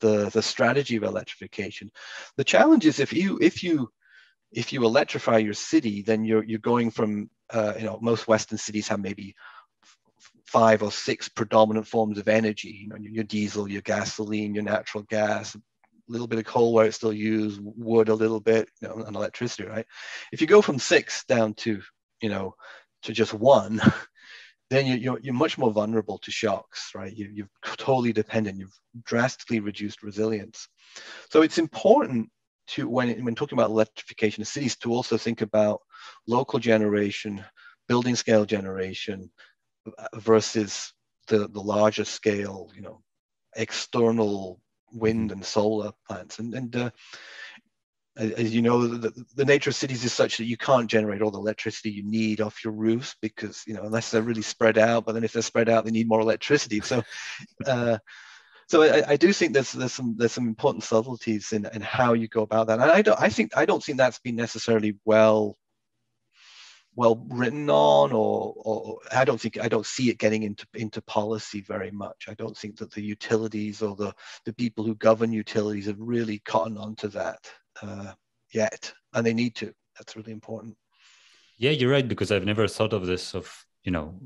the the strategy of electrification. The challenge is if you if you if you electrify your city, then you're you're going from uh, you know most Western cities have maybe five or six predominant forms of energy. You know your diesel, your gasoline, your natural gas, little bit of coal where it's still used, wood a little bit, you know, and electricity, right? If you go from six down to you know to just one, then you, you're, you're much more vulnerable to shocks, right? You, you're totally dependent. You've drastically reduced resilience. So it's important to, when, when talking about electrification of cities, to also think about local generation, building scale generation uh, versus the, the larger scale, you know, external wind and solar plants. And, and uh, as you know, the, the, nature of cities is such that you can't generate all the electricity you need off your roofs because, you know, unless they're really spread out, but then if they're spread out, they need more electricity. So, uh, so I, I, do think there's there's some there's some important subtleties in, in how you go about that. And I don't I think I don't think that's been necessarily well well written on or, or I don't think I don't see it getting into into policy very much. I don't think that the utilities or the the people who govern utilities have really cottoned onto that uh, yet, and they need to. That's really important. Yeah, you're right because I've never thought of this of you know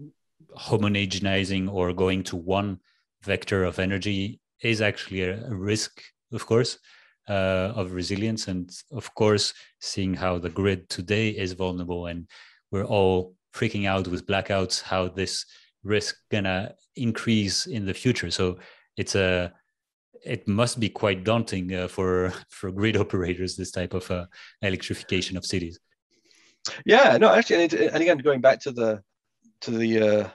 homogenizing or going to one vector of energy is actually a, risk, of course, uh, of resilience, and of course, seeing how the grid today is vulnerable, and we're all freaking out with blackouts, how this risk gonna increase in the future. So it's a it must be quite daunting uh, for for grid operators this type of uh, electrification of cities yeah no actually and, again going back to the to the uh,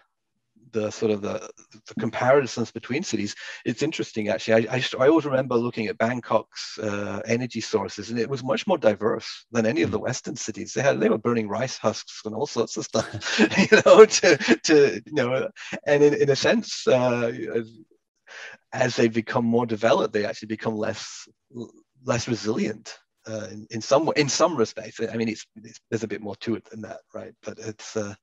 the sort of the, the comparisons between cities it's interesting actually i, I, I always remember looking at bangkok's uh, energy sources and it was much more diverse than any of the mm. western cities they had they were burning rice husks and all sorts of stuff you know to to you know and in, in a sense uh, as they become more developed, they actually become less less resilient uh, in, in some in some respects. I mean, it's, it's, there's a bit more to it than that, right? But it's uh,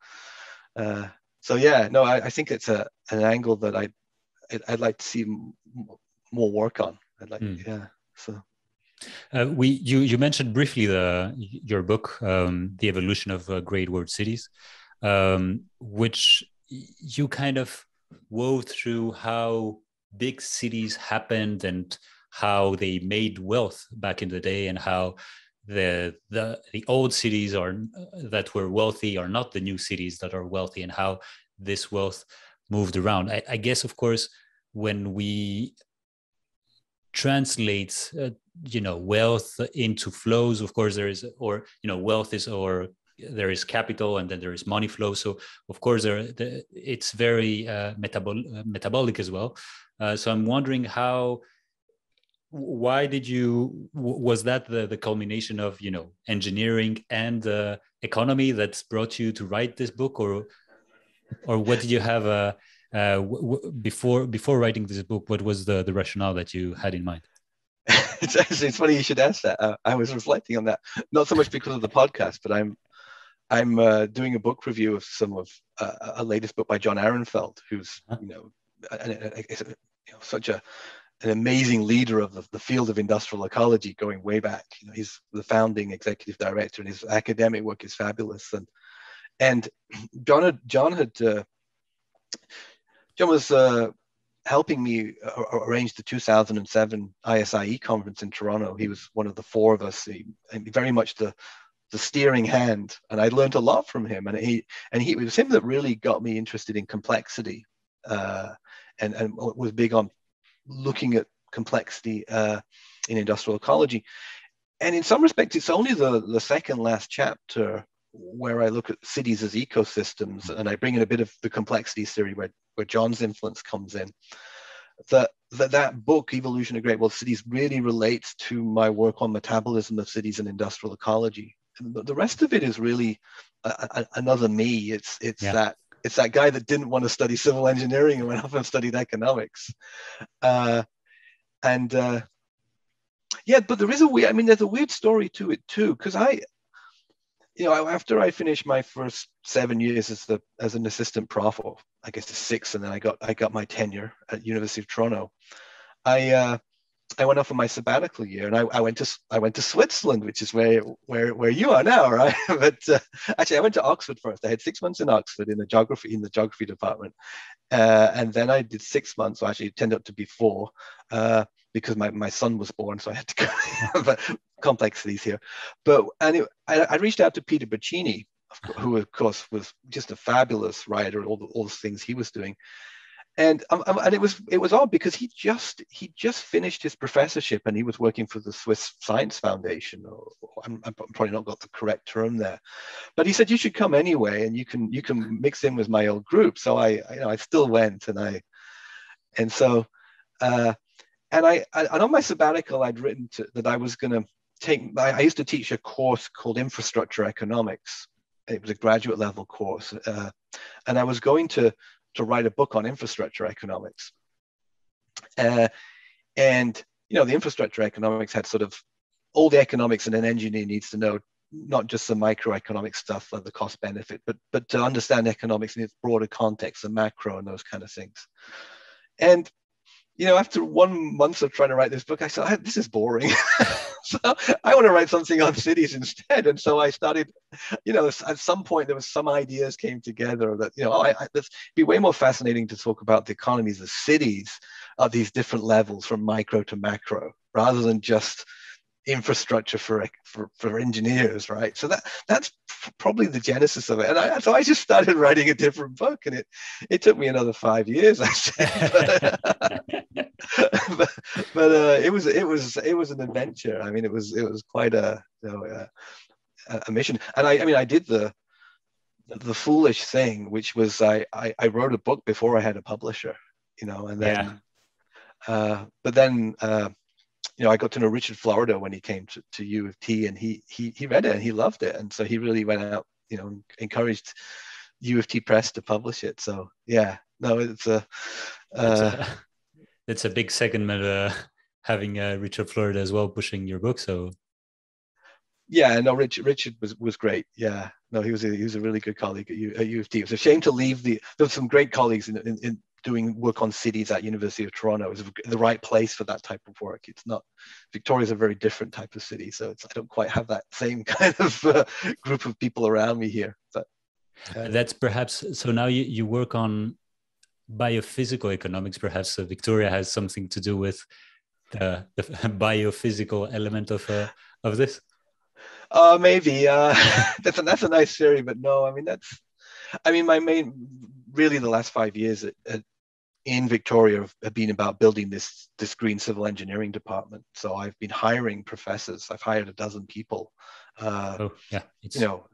uh, so yeah. No, I, I, think it's a an angle that I I'd, I'd like to see m- more work on. I'd like mm. yeah. So. Uh, we you you mentioned briefly the your book um, the evolution of uh, great world cities um, which you kind of wove through how big cities happened and how they made wealth back in the day and how the the the old cities are that were wealthy are not the new cities that are wealthy and how this wealth moved around. I, I guess of course when we translate uh, you know wealth into flows of course there is or you know wealth is or there is capital and then there is money flow. So of course there the, it's very uh, metabol- uh, metabolic as well. Uh, so I'm wondering how, why did you, was that the, the culmination of, you know, engineering and uh, economy that's brought you to write this book or, or what did you have uh, uh, before, before writing this book, what was the, the rationale that you had in mind? it's actually, it's funny you should ask that. Uh, I was reflecting on that, not so much because of the podcast, but I'm I'm uh, doing a book review of some of uh, a latest book by John Ehrenfeld, who's you know you know, such a an amazing leader of the, the, field of industrial ecology going way back. You know, he's the founding executive director, and his academic work is fabulous. And and John had John had uh, John was uh, helping me arrange the 2007 ISIE conference in Toronto. He was one of the four of us, he, very much the the steering hand. And I learned a lot from him. And he and he it was him that really got me interested in complexity. Uh, and, and was big on looking at complexity uh, in industrial ecology. And in some respects, it's only the, the second last chapter where I look at cities as ecosystems and I bring in a bit of the complexity theory where, where John's influence comes in. that that that book, Evolution of Great World Cities, really relates to my work on metabolism of cities and industrial ecology. And the rest of it is really a, a, another me. It's it's yeah. that it's that guy that didn't want to study civil engineering and went off and studied economics. Uh, and uh, yeah, but there is a weird. I mean, there's a weird story to it too, because I, you know, after I finished my first seven years as the as an assistant prof, or I guess six, and then I got I got my tenure at University of Toronto. I uh, I went off on my sabbatical year, and I, I went to I went to Switzerland, which is where where where you are now, right? but uh, actually, I went to Oxford first. I had six months in Oxford in the geography in the geography department, uh, and then I did six months. So actually, it turned out to be four uh, because my, my son was born, so I had to go. but complexities here. But anyway, I, I reached out to Peter Baccini, who of course was just a fabulous writer. All the all the things he was doing and um, um, and it was it was odd because he just he just finished his professorship and he was working for the Swiss Science Foundation. Or, I'm, I'm, probably not got the correct term there, but he said you should come anyway, and you can you can mix in with my old group. So I, I you know I still went and I and so uh, and I, I and on my sabbatical I'd written to, that I was going to take I, I, used to teach a course called infrastructure economics. It was a graduate level course, uh, and I was going to to write a book on infrastructure economics. Uh, and you know, the infrastructure economics had sort of all the economics that an engineer needs to know, not just the microeconomic stuff of the cost benefit, but but to understand economics in its broader context, the macro and those kind of things. And you know, after one month of trying to write this book, I said, this is boring. so I want to write something on cities instead. And so I started, you know, at some point there was some ideas came together that, you know, oh, I, I, it'd be way more fascinating to talk about the economies of cities at these different levels from micro to macro, rather than just infrastructure for, for, for engineers, right? So that that's probably the genesis of it. And I, so I just started writing a different book, and it it took me another five years, I but, but, but uh, it was it was it was an adventure. I mean, it was it was quite a you know, a, a mission. And I I mean, I did the the foolish thing, which was I, I, I wrote a book before I had a publisher, you know, and then, yeah. uh, but then uh, you know, I got to know Richard Florida when he came to, to U of T and he, he, he read it and he loved it. And so he really went out, you know, encouraged U of T press to publish it. So yeah, no, it's a, uh, it's, a big segment, uh, having uh, Richard Florida as well, pushing your book. So yeah, no, Richard, Richard was, was great. Yeah, no, he was a, he was a really good colleague at U, at U of T. It was a shame to leave the, there were some great colleagues in, in, in doing work on cities at University of Toronto is the right place for that type of work. It's not Victoria is a very different type of city, so I don't quite have that same kind of uh, group of people around me here. But uh, that's perhaps so. Now you, you work on biophysical economics. Perhaps so Victoria has something to do with the, the biophysical element of uh, of this. Uh, maybe uh, that's a, that's a nice theory, but no, I mean that's I mean my main really the last five years at, at, in Victoria have, have, been about building this this green civil engineering department. So I've been hiring professors. I've hired a dozen people. Uh, oh yeah, it's... you know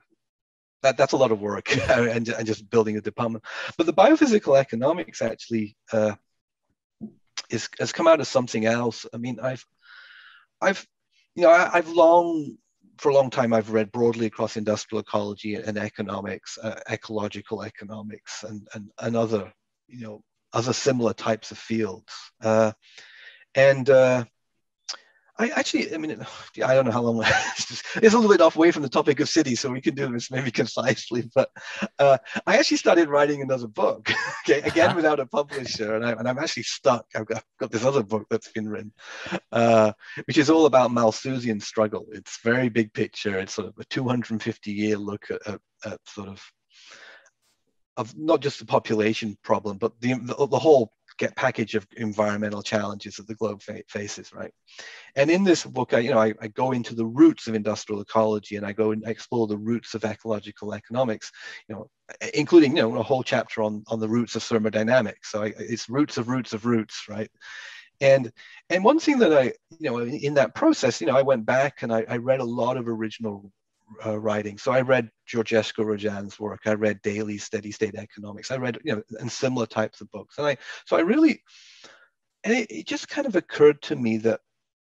that that's a lot of work and, and just building a department. But the biophysical economics actually uh, is has come out as something else. I mean, I've I've you know I, I've long for a long time, I've read broadly across industrial ecology and economics, uh, ecological economics, and, and, and other, you know, other similar types of fields. Uh, and uh, I actually, I mean, I don't know how long it's, a little bit off away from the topic of cities, so we can do this maybe concisely. But uh, I actually started writing another book, okay, again without a publisher, and, I, and I'm actually stuck. I've got, got this other book that's been written, uh, which is all about Malthusian struggle. It's very big picture. It's sort of a 250 year look at, at, at sort of of not just the population problem, but the, the, the whole get package of environmental challenges that the globe fa- faces, right? And in this book, I, you know, I, I, go into the roots of industrial ecology and I go and explore the roots of ecological economics, you know, including, you know, a whole chapter on, on the roots of thermodynamics. So I, it's roots of roots of roots, right? And and one thing that I, you know, in that process, you know, I went back and I, I read a lot of original uh, writing. So I read Georgescu-Roegen's work. I read Daly Steady State Economics. I read, you know, and similar types of books. And I, so I really, and it, it just kind of occurred to me that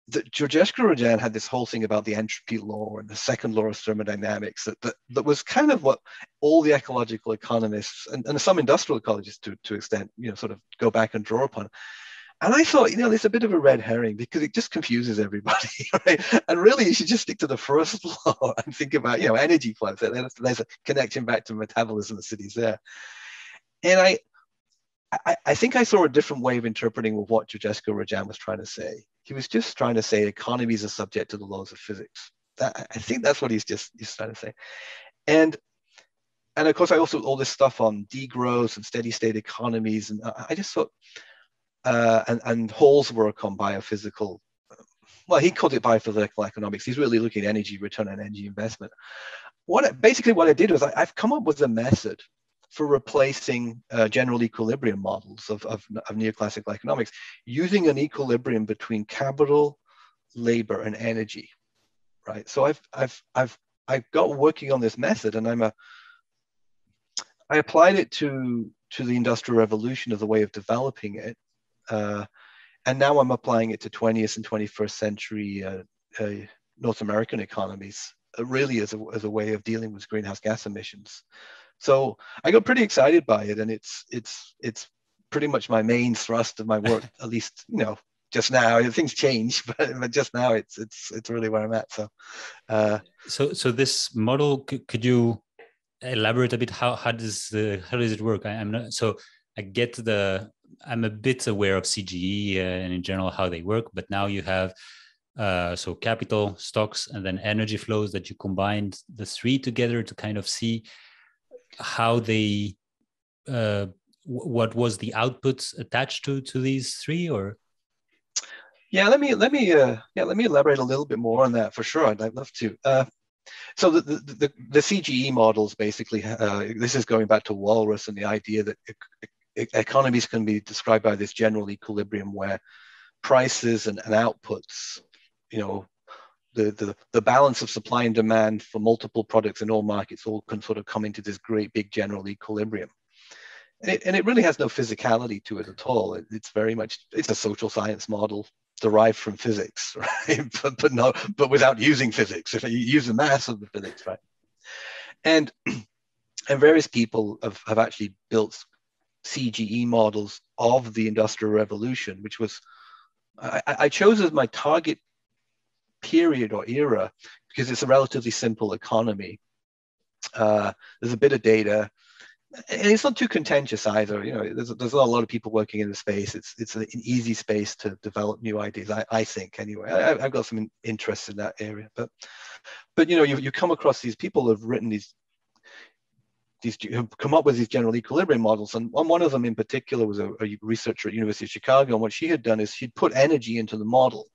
that Georgescu-Roegen had this whole thing about the entropy law and the second law of thermodynamics that, that, that was kind of what all the ecological economists and, and some industrial ecologists to, to extent, you know, sort of go back and draw upon. And I thought, you know, it's a bit of a red herring because it just confuses everybody, right? And really, you should just stick to the first law and think about, you know, energy flows. There's, there's a connection back to metabolism of cities there. And I, I, I, think I saw a different way of interpreting what Georgescu-Roegen was trying to say. He was just trying to say economies are subject to the laws of physics. That, I think that's what he's just he's trying to say. And and of course, I also all this stuff on degrowth and steady state economies, and I, I just thought uh, and, and Hall's work on biophysical, well, he called it biophysical economics. He's really looking at energy return on energy investment. What basically what I did was I, have come up with a method for replacing uh, general equilibrium models of, of, of neoclassical economics using an equilibrium between capital, labor, and energy. Right. So I've I've I've I got working on this method, and I'm a I applied it to to the industrial revolution as a way of developing it uh, and now I'm applying it to 20th and 21st century uh, uh, North American economies, uh, really as a, as a way of dealing with greenhouse gas emissions. So I got pretty excited by it, and it's it's it's pretty much my main thrust of my work, at least you know just now. Things change, but, but just now it's it's it's really where I'm at. So, uh, so so this model, could, could you elaborate a bit? How how does uh, how does it work? I, am not so I get the I'm a bit aware of CGE uh, and in general how they work, but now you have uh, so capital, stocks, and then energy flows that you combined the three together to kind of see how they uh, what was the outputs attached to to these three or? Yeah let me let me uh, yeah let me elaborate a little bit more on that for sure. I'd, I'd love to. Uh, so the, the, the, the, CGE models basically, uh, this is going back to Walras and the idea that economies can be described by this general equilibrium where prices and, and outputs, you know, the, the, the balance of supply and demand for multiple products in all markets all can sort of come into this great big general equilibrium. And it, and it really has no physicality to it at all. It, it's very much, it's a social science model derived from physics, right? but, but no, but without using physics, if you use the mass of the physics, right? And, and various people have, have actually built CGE models of the Industrial Revolution, which was, I, I chose as my target period or era because it's a relatively simple economy. Uh, there's a bit of data, and it's not too contentious either. You know, there's, there's not a lot of people working in the space. It's it's an easy space to develop new ideas. I, I think anyway. I, have got some interest in that area, but but you know, you, you come across these people who have written these these have come up with these general equilibrium models. And one of them in particular was a, a researcher at University of Chicago. And what she had done is she'd put energy into the model,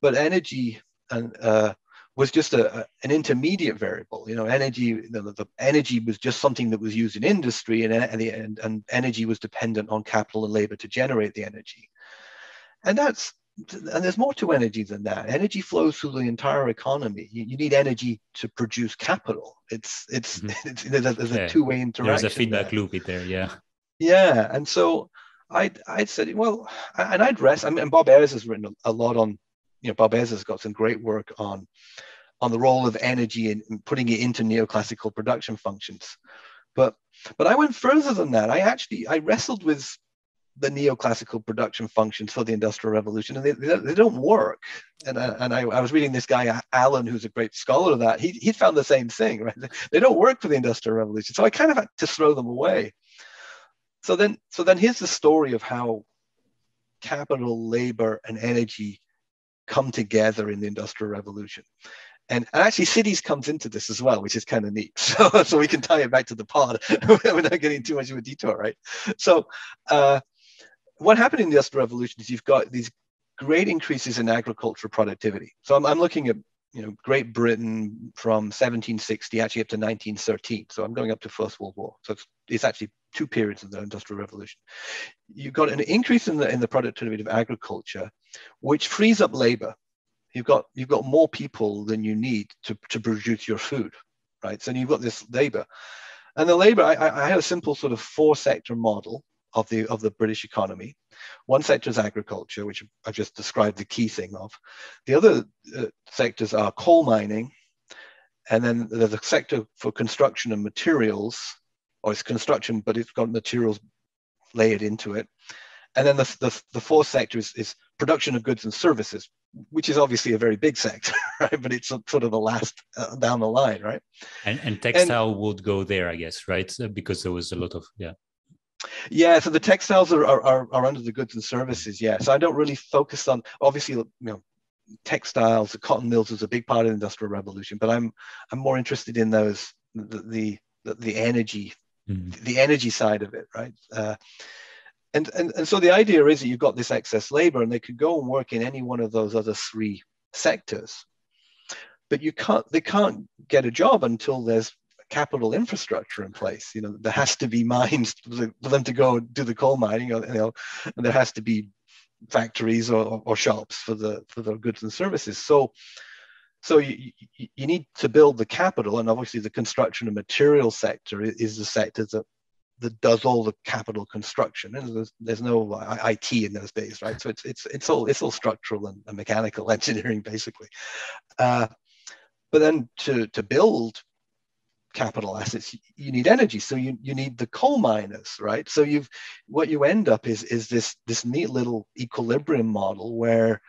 but energy and uh, was just a, a, an intermediate variable. You know, energy the, the, energy was just something that was used in industry, and, and and energy was dependent on capital and labor to generate the energy. And that's and there's more to energy than that. Energy flows through the entire economy. You, you need energy to produce capital. It's it's, mm-hmm. it's there's a, there's yeah. a two-way interaction. There's a feedback there. loop in there, yeah. Yeah, and so I'd I'd said well, and I'd rest. I mean, Bob Ayres has written a, lot on, you know, Bob Ayres has got some great work on on the role of energy and putting it into neoclassical production functions. But but I went further than that. I actually I wrestled with the neoclassical production functions for the industrial revolution and they, they, don't work. And, uh, and I, I, was reading this guy Allen who's a great scholar of that he, he found the same thing right? They don't work for the industrial revolution. So i kind of had to throw them away. So then so then here's the story of how capital labor and energy come together in the industrial revolution. And, actually cities comes into this as well which is kind of neat. So, so we can tie it back to the pod without getting too much of a detour right? So uh, what happened in the industrial revolution is you've got these great increases in agricultural productivity. So I'm, I'm looking at you know Great Britain from 1760 actually up to 1913. So I'm going up to First World War. So it's, it's actually two periods of the industrial revolution. You've got an increase in the in the productivity of agriculture, which frees up labor. You've got you've got more people than you need to, to produce your food, right? So you've got this labor. And the labor, I, I had a simple sort of four sector model of the of the British economy. One sector is agriculture, which I've just described the key thing of. The other uh, sectors are coal mining, and then there's a sector for construction and materials, or it's construction, but it's got materials layered into it. And then the, the, the fourth sector is, is production of goods and services, which is obviously a very big sector, right? But it's sort of the last uh, down the line, right? And, and textile and, would go there, I guess, right? Because there was a lot of, yeah. Yeah, so the textiles are, are, are under the goods and services. Yeah, so I don't really focus on obviously you know textiles, the cotton mills was a big part of the industrial revolution, but I'm I'm more interested in those the the, the energy mm-hmm. the energy side of it, right? Uh, and, and and so the idea is that you've got this excess labor, and they could go and work in any one of those other three sectors, but you can't they can't get a job until there's capital infrastructure in place. You know, there has to be mines for them to go do the coal mining. You know, and there has to be factories or, or shops for the for the goods and services. So so you, you need to build the capital, and obviously the construction and material sector is the sector that that does all the capital construction. And there's, there's no IT in those days, right? So it's it's it's all it's all structural and, and mechanical engineering basically. Uh, but then to to build capital assets you need energy. So you, you need the coal miners right? So you've what you end up is is this this neat little equilibrium model where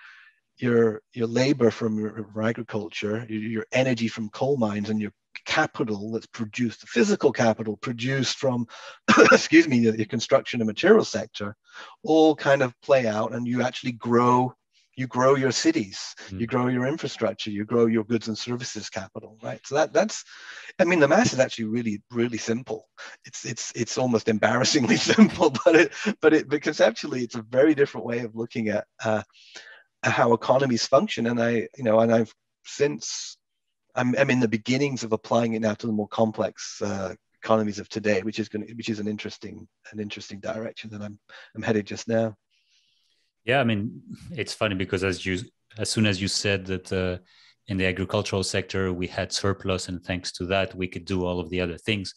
your your labor from your, agriculture your, your energy from coal mines and your capital that's produced the physical capital produced from excuse me your construction and material sector all kind of play out and you actually grow you grow your cities mm. you grow your infrastructure you grow your goods and services capital right? So that that's i mean the math is actually really really simple. It's it's it's almost embarrassingly simple but it but it but conceptually it's a very different way of looking at uh, how economies function. And i you know and i've since i'm, I'm in the beginnings of applying it now to the more complex uh, economies of today which is going to which is an interesting an interesting direction that i'm i'm headed just now yeah, I mean, it's funny because as you as soon as you said that uh, in the agricultural sector we had surplus, and thanks to that we could do all of the other things.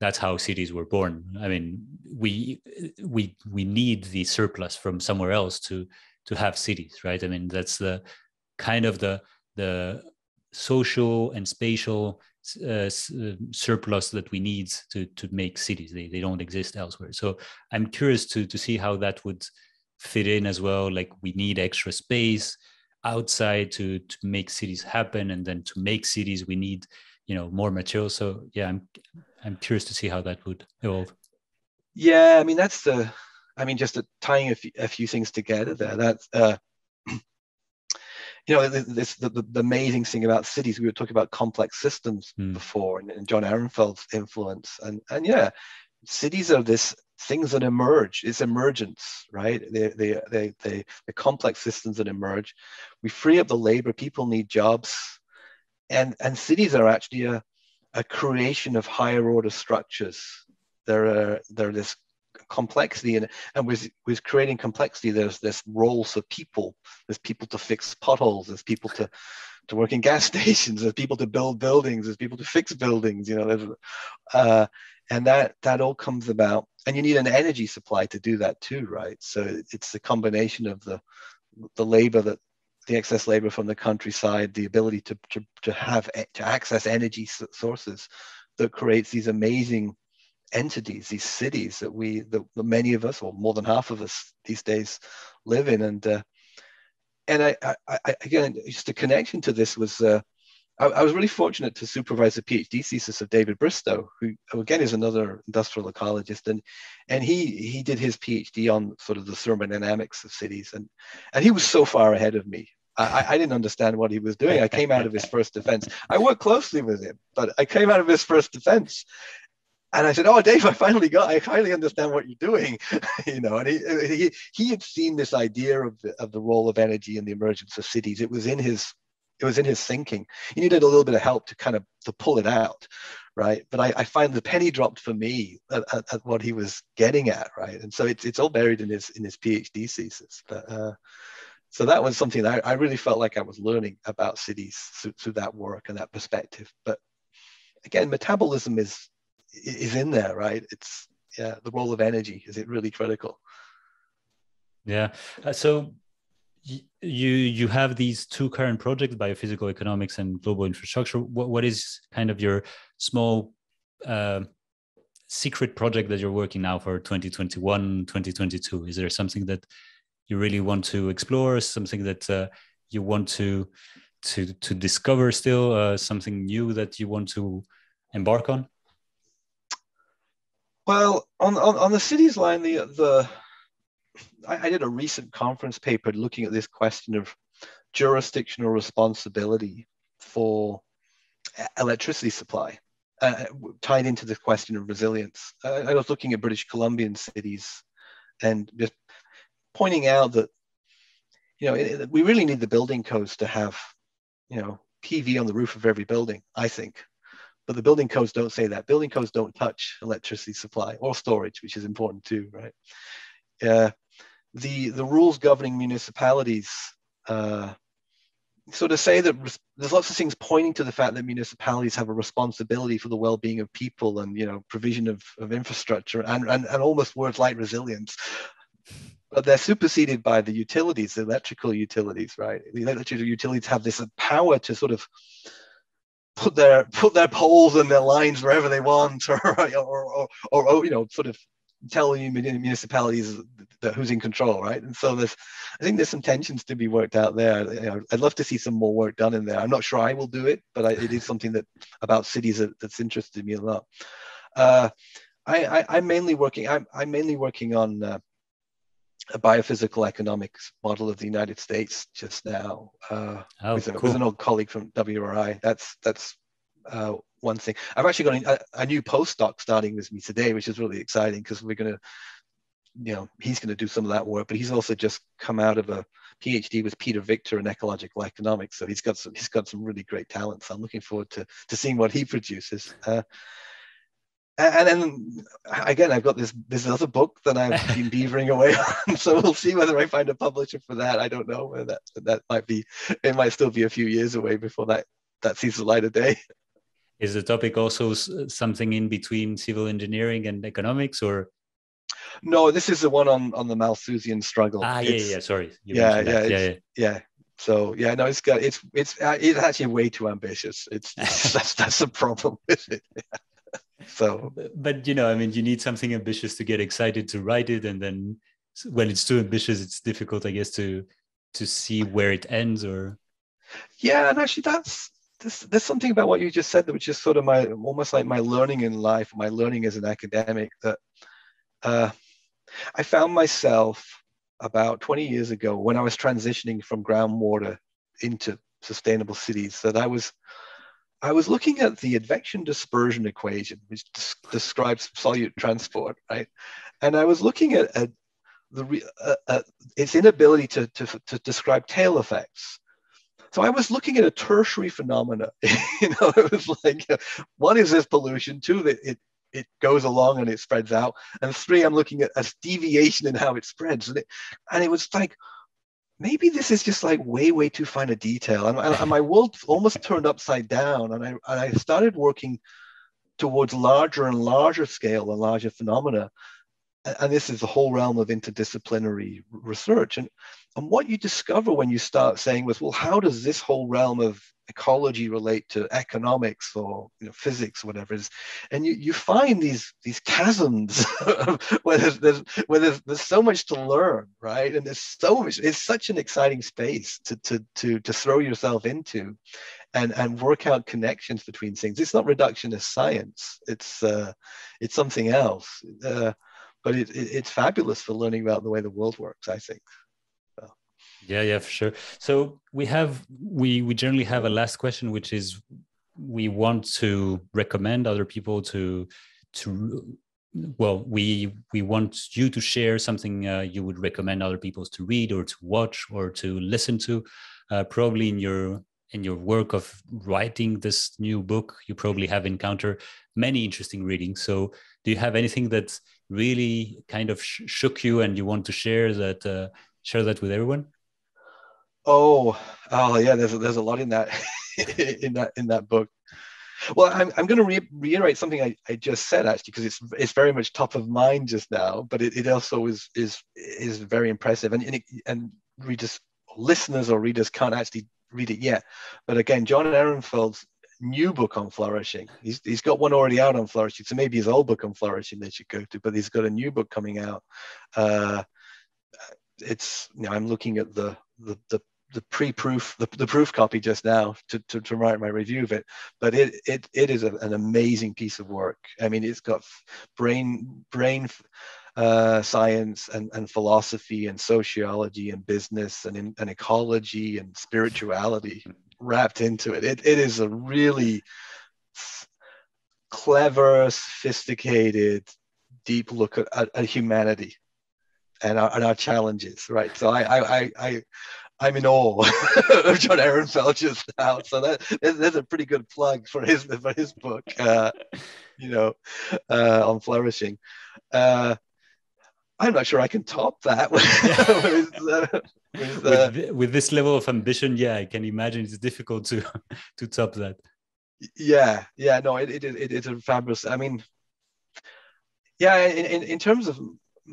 That's how cities were born. I mean, we we we need the surplus from somewhere else to to have cities, right? I mean, that's the kind of the the social and spatial uh, surplus that we need to to make cities. They they don't exist elsewhere. So I'm curious to to see how that would fit in as well like we need extra space outside to to make cities happen and then to make cities we need you know more material so yeah i'm i'm curious to see how that would evolve. Yeah i mean that's the i mean just tying a few, a few things together there. That's uh you know this the, the, amazing thing about cities we were talking about complex systems mm. before and, and john ehrenfeld's influence. And and yeah cities are this things that emerge it's emergence right? They, they, they, they, the complex systems that emerge. We free up the labor people need jobs. And and cities are actually a, a creation of higher order structures. There are, there are this complexity and and with with creating complexity there's this roles of people. There's people to fix potholes there's people to to work in gas stations there's people to build buildings there's people to fix buildings you know uh, and that that all comes about and you need an energy supply to do that too right? So it's the combination of the the labor that the excess labor from the countryside the ability to to, to have to access energy sources that creates these amazing entities these cities that we that many of us or more than half of us these days live in. And uh, and I, I, I, again just a connection to this was uh, I, I, was really fortunate to supervise the PhD thesis of David Bristow, who, who again is another industrial ecologist, and and he he did his PhD on sort of the thermodynamics of cities, and and he was so far ahead of me. I, I didn't understand what he was doing. I came out of his first defense. I worked closely with him, but I came out of his first defense, and I said, "Oh, Dave, I finally got. I finally understand what you're doing." you know, and he, he he had seen this idea of the, of the role of energy in the emergence of cities. It was in his it was in his thinking. He needed a little bit of help to kind of to pull it out, right? But I, I find the penny dropped for me at, at, at, what he was getting at, right? And so it's it's all buried in his in his PhD thesis. But uh, so that was something that I, I, really felt like I was learning about cities through, through that work and that perspective. But again, metabolism is is in there, right? It's yeah, the role of energy is it really critical? Yeah. Uh, so you you have these two current projects, biophysical economics and global infrastructure. What what is kind of your small uh, secret project that you're working now for 2021, 2022? Is there something that you really want to explore? Something that uh, you want to to to discover still? Uh, something new that you want to embark on? Well, on, on, on the cities line, the the I, I, did a recent conference paper looking at this question of jurisdictional responsibility for electricity supply, uh, tied into the question of resilience. Uh, I was looking at British Columbian cities and just pointing out that you know it, we really need the building codes to have you know PV on the roof of every building. I think but the building codes don't say that. Building codes don't touch electricity supply or storage, which is important too, right? Uh, the the rules governing municipalities. Uh, so to say that res- there's lots of things pointing to the fact that municipalities have a responsibility for the well-being of people and you know provision of, of infrastructure and, and, and almost words like resilience but they're superseded by the utilities the electrical utilities right the electrical utilities have this power to sort of put their put their poles and their lines wherever they want, or or, or, or, you know, sort of tell municipalities that who's in control, right? And so there's, I think there's some tensions to be worked out there. You know, I'd love to see some more work done in there. I'm not sure I will do it, but I, it is something that about cities that, that's interested me a lot. Uh, I, I, am mainly working. I'm, I'm mainly working on uh, a biophysical economics model of the United States just now uh, oh, with, a, cool. with, an old colleague from WRI. That's that's uh, one thing. I've actually got a, a, new postdoc starting with me today, which is really exciting because we're going to, you know, he's going to do some of that work, but he's also just come out of a PhD with Peter Victor in ecological economics, so he's got some he's got some really great talent. So I'm looking forward to to seeing what he produces. Uh, and then again, I've got this this other book that I've been beavering away on. So we'll see whether I find a publisher for that. I don't know that that might be. It might still be a few years away before that that sees the light of day. Is the topic also something in between civil engineering and economics, or? No, this is the one on on the Malthusian struggle. Ah, yeah, yeah. Sorry. Yeah, yeah, yeah, yeah, yeah. So yeah, no, it's got it's it's uh, it's actually way too ambitious. It's that's that's the problem with it. Yeah so but you know i mean you need something ambitious to get excited to write it and then when it's too ambitious it's difficult i guess to to see where it ends or yeah and actually that's there's, there's something about what you just said which is sort of my almost like my learning in life my learning as an academic that uh, i found myself about 20 years ago when i was transitioning from groundwater into sustainable cities that i was I was looking at the advection dispersion equation, which des- describes solute transport, right? And I was looking at, at the uh, uh, its inability to, to, to describe tail effects. So I was looking at a tertiary phenomena. you know, it was like, one is this pollution, two that it it goes along and it spreads out, and three I'm looking at a deviation in how it spreads, and it and it was like, maybe this is just like way way too fine a detail and, and, my world almost turned upside down and I, and I started working towards larger and larger scale and larger phenomena and this is the whole realm of interdisciplinary research. And and what you discover when you start saying was well how does this whole realm of ecology relate to economics or you know, physics or whatever is? And you, you find these these chasms where, there's, there's, where there's, there's so much to learn right? And there's so much it's such an exciting space to to to, to throw yourself into and and work out connections between things. It's not reductionist science. It's uh it's something else. Uh, but it, it, it's fabulous for learning about the way the world works i think. Yeah, yeah, for sure. So we have we we generally have a last question, which is we want to recommend other people to to well we we want you to share something uh, you would recommend other people to read or to watch or to listen to. Uh, probably in your in your work of writing this new book you probably have encountered many interesting readings. So do you have anything that really kind of sh- shook you and you want to share that uh, share that with everyone Oh, oh yeah. There's a, there's a lot in that in that in that book. Well, I'm, I'm going to re- reiterate something I, I just said actually because it's it's very much top of mind just now, but it, it also is is is very impressive and and, it, and readers listeners or readers can't actually read it yet. But again, John Ehrenfeld's new book on flourishing. He's, he's got one already out on flourishing, so maybe his old book on flourishing they should go to. But he's got a new book coming out. Uh, it's you know, I'm looking at the the the, the pre-proof the, the proof copy just now to, to, to write my review of it but it it, it is a, an amazing piece of work i mean it's got brain brain uh, science and, and philosophy and sociology and business and, and ecology and spirituality wrapped into it. It, it is a really clever, sophisticated, deep look at, at, at humanity and our, and our challenges, right? So I, I, I, I I'm in awe of John Ehrenfeld just now. So that there's a pretty good plug for his for his book, uh, you know, uh, on flourishing. Uh, I'm not sure I can top that with, uh, with, with, this level of ambition. Yeah, I can imagine it's difficult to to top that. Yeah, yeah, no, it, it, it it's a fabulous. I mean, yeah, in, in, in terms of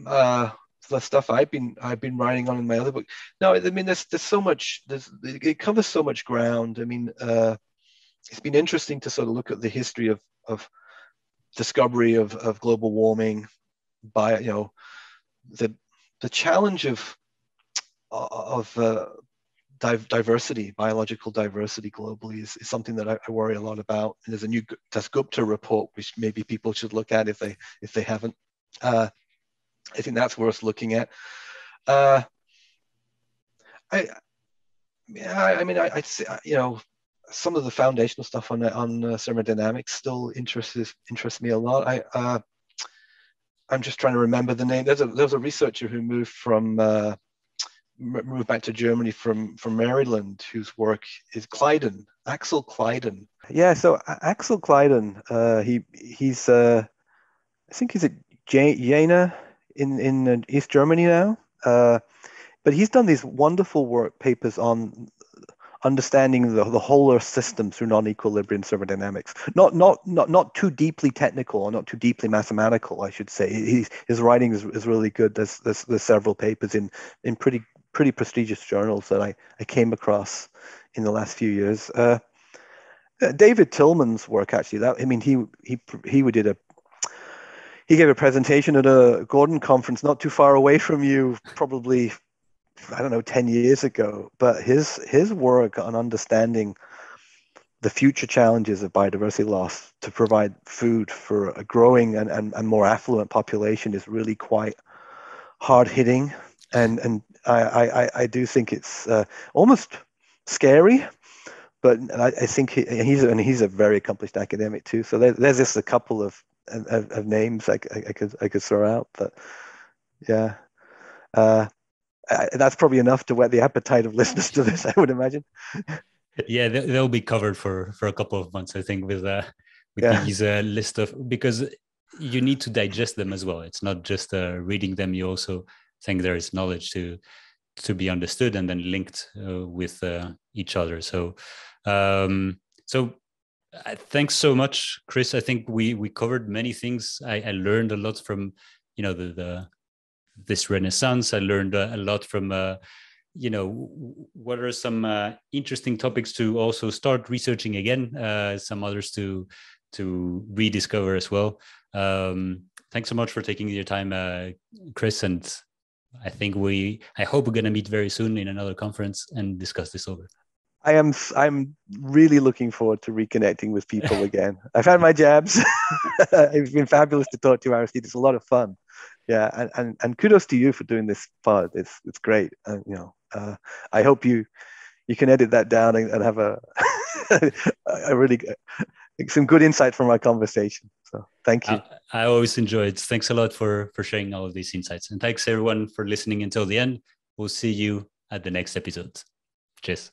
uh, the stuff I've been I've been writing on in my other book. No, I mean, there's there's so much. There's it covers so much ground. I mean, uh, it's been interesting to sort of look at the history of of discovery of, of global warming by you know the the challenge of of uh, diversity, biological diversity globally is, is something that I, I, worry a lot about. And there's a new Dasgupta report, which maybe people should look at if they if they haven't. Uh, I think that's worth looking at. Uh, I, yeah, I mean, I, I you know, some of the foundational stuff on on uh, thermodynamics still interests interests me a lot. I uh, I'm just trying to remember the name. There's a there's a researcher who moved from uh, moved back to Germany from from Maryland, whose work is Kleidon, Axel Kleidon. Yeah, so Axel Kleidon, uh, he he's uh, I think he's at Jena in in uh, East Germany now. Uh, but he's done these wonderful work papers on understanding the, the whole Earth system through non-equilibrium thermodynamics. Not not not not too deeply technical or not too deeply mathematical, I should say. He's, his writing is, is really good. There's, there's there's several papers in in pretty pretty prestigious journals that I, I came across in the last few years. Uh, uh David Tilman's work actually that I mean he he he did a he gave a presentation at a Gordon conference not too far away from you, probably I don't know, 10 years ago. But his his work on understanding the future challenges of biodiversity loss to provide food for a growing and, and, and more affluent population is really quite hard hitting. And and I, I, I do think it's uh, almost scary, but I, I think he, he's and he's a very accomplished academic too. So there, there's just a couple of, of, of names I, I, I, could I could throw out, but yeah. Uh, that's probably enough to whet the appetite of listeners to this, I would imagine. yeah, they'll be covered for for a couple of months, I think, with uh, with yeah. these uh, list of because you need to digest them as well. It's not just uh, reading them; you also think there is knowledge to to be understood and then linked uh, with uh, each other. So, um, so uh, thanks so much, Chris. I think we we covered many things. I, I learned a lot from you know the the this renaissance. I learned a, lot from, uh, you know, what are some uh, interesting topics to also start researching again, uh, some others to to rediscover as well. Um, thanks so much for taking your time, uh, Chris. And I think we, I hope we're going to meet very soon in another conference and discuss this over. I am I'm really looking forward to reconnecting with people again. I've had my jabs. it's been fabulous to talk to you, Aristide. It's a lot of fun yeah and, and and kudos to you for doing this part it's it's great and you know uh, i hope you you can edit that down and, and have a a really some good insight from our conversation. So thank you. I, I always enjoy it. Thanks a lot for for sharing all of these insights. And thanks everyone for listening until the end. We'll see you at the next episode. Cheers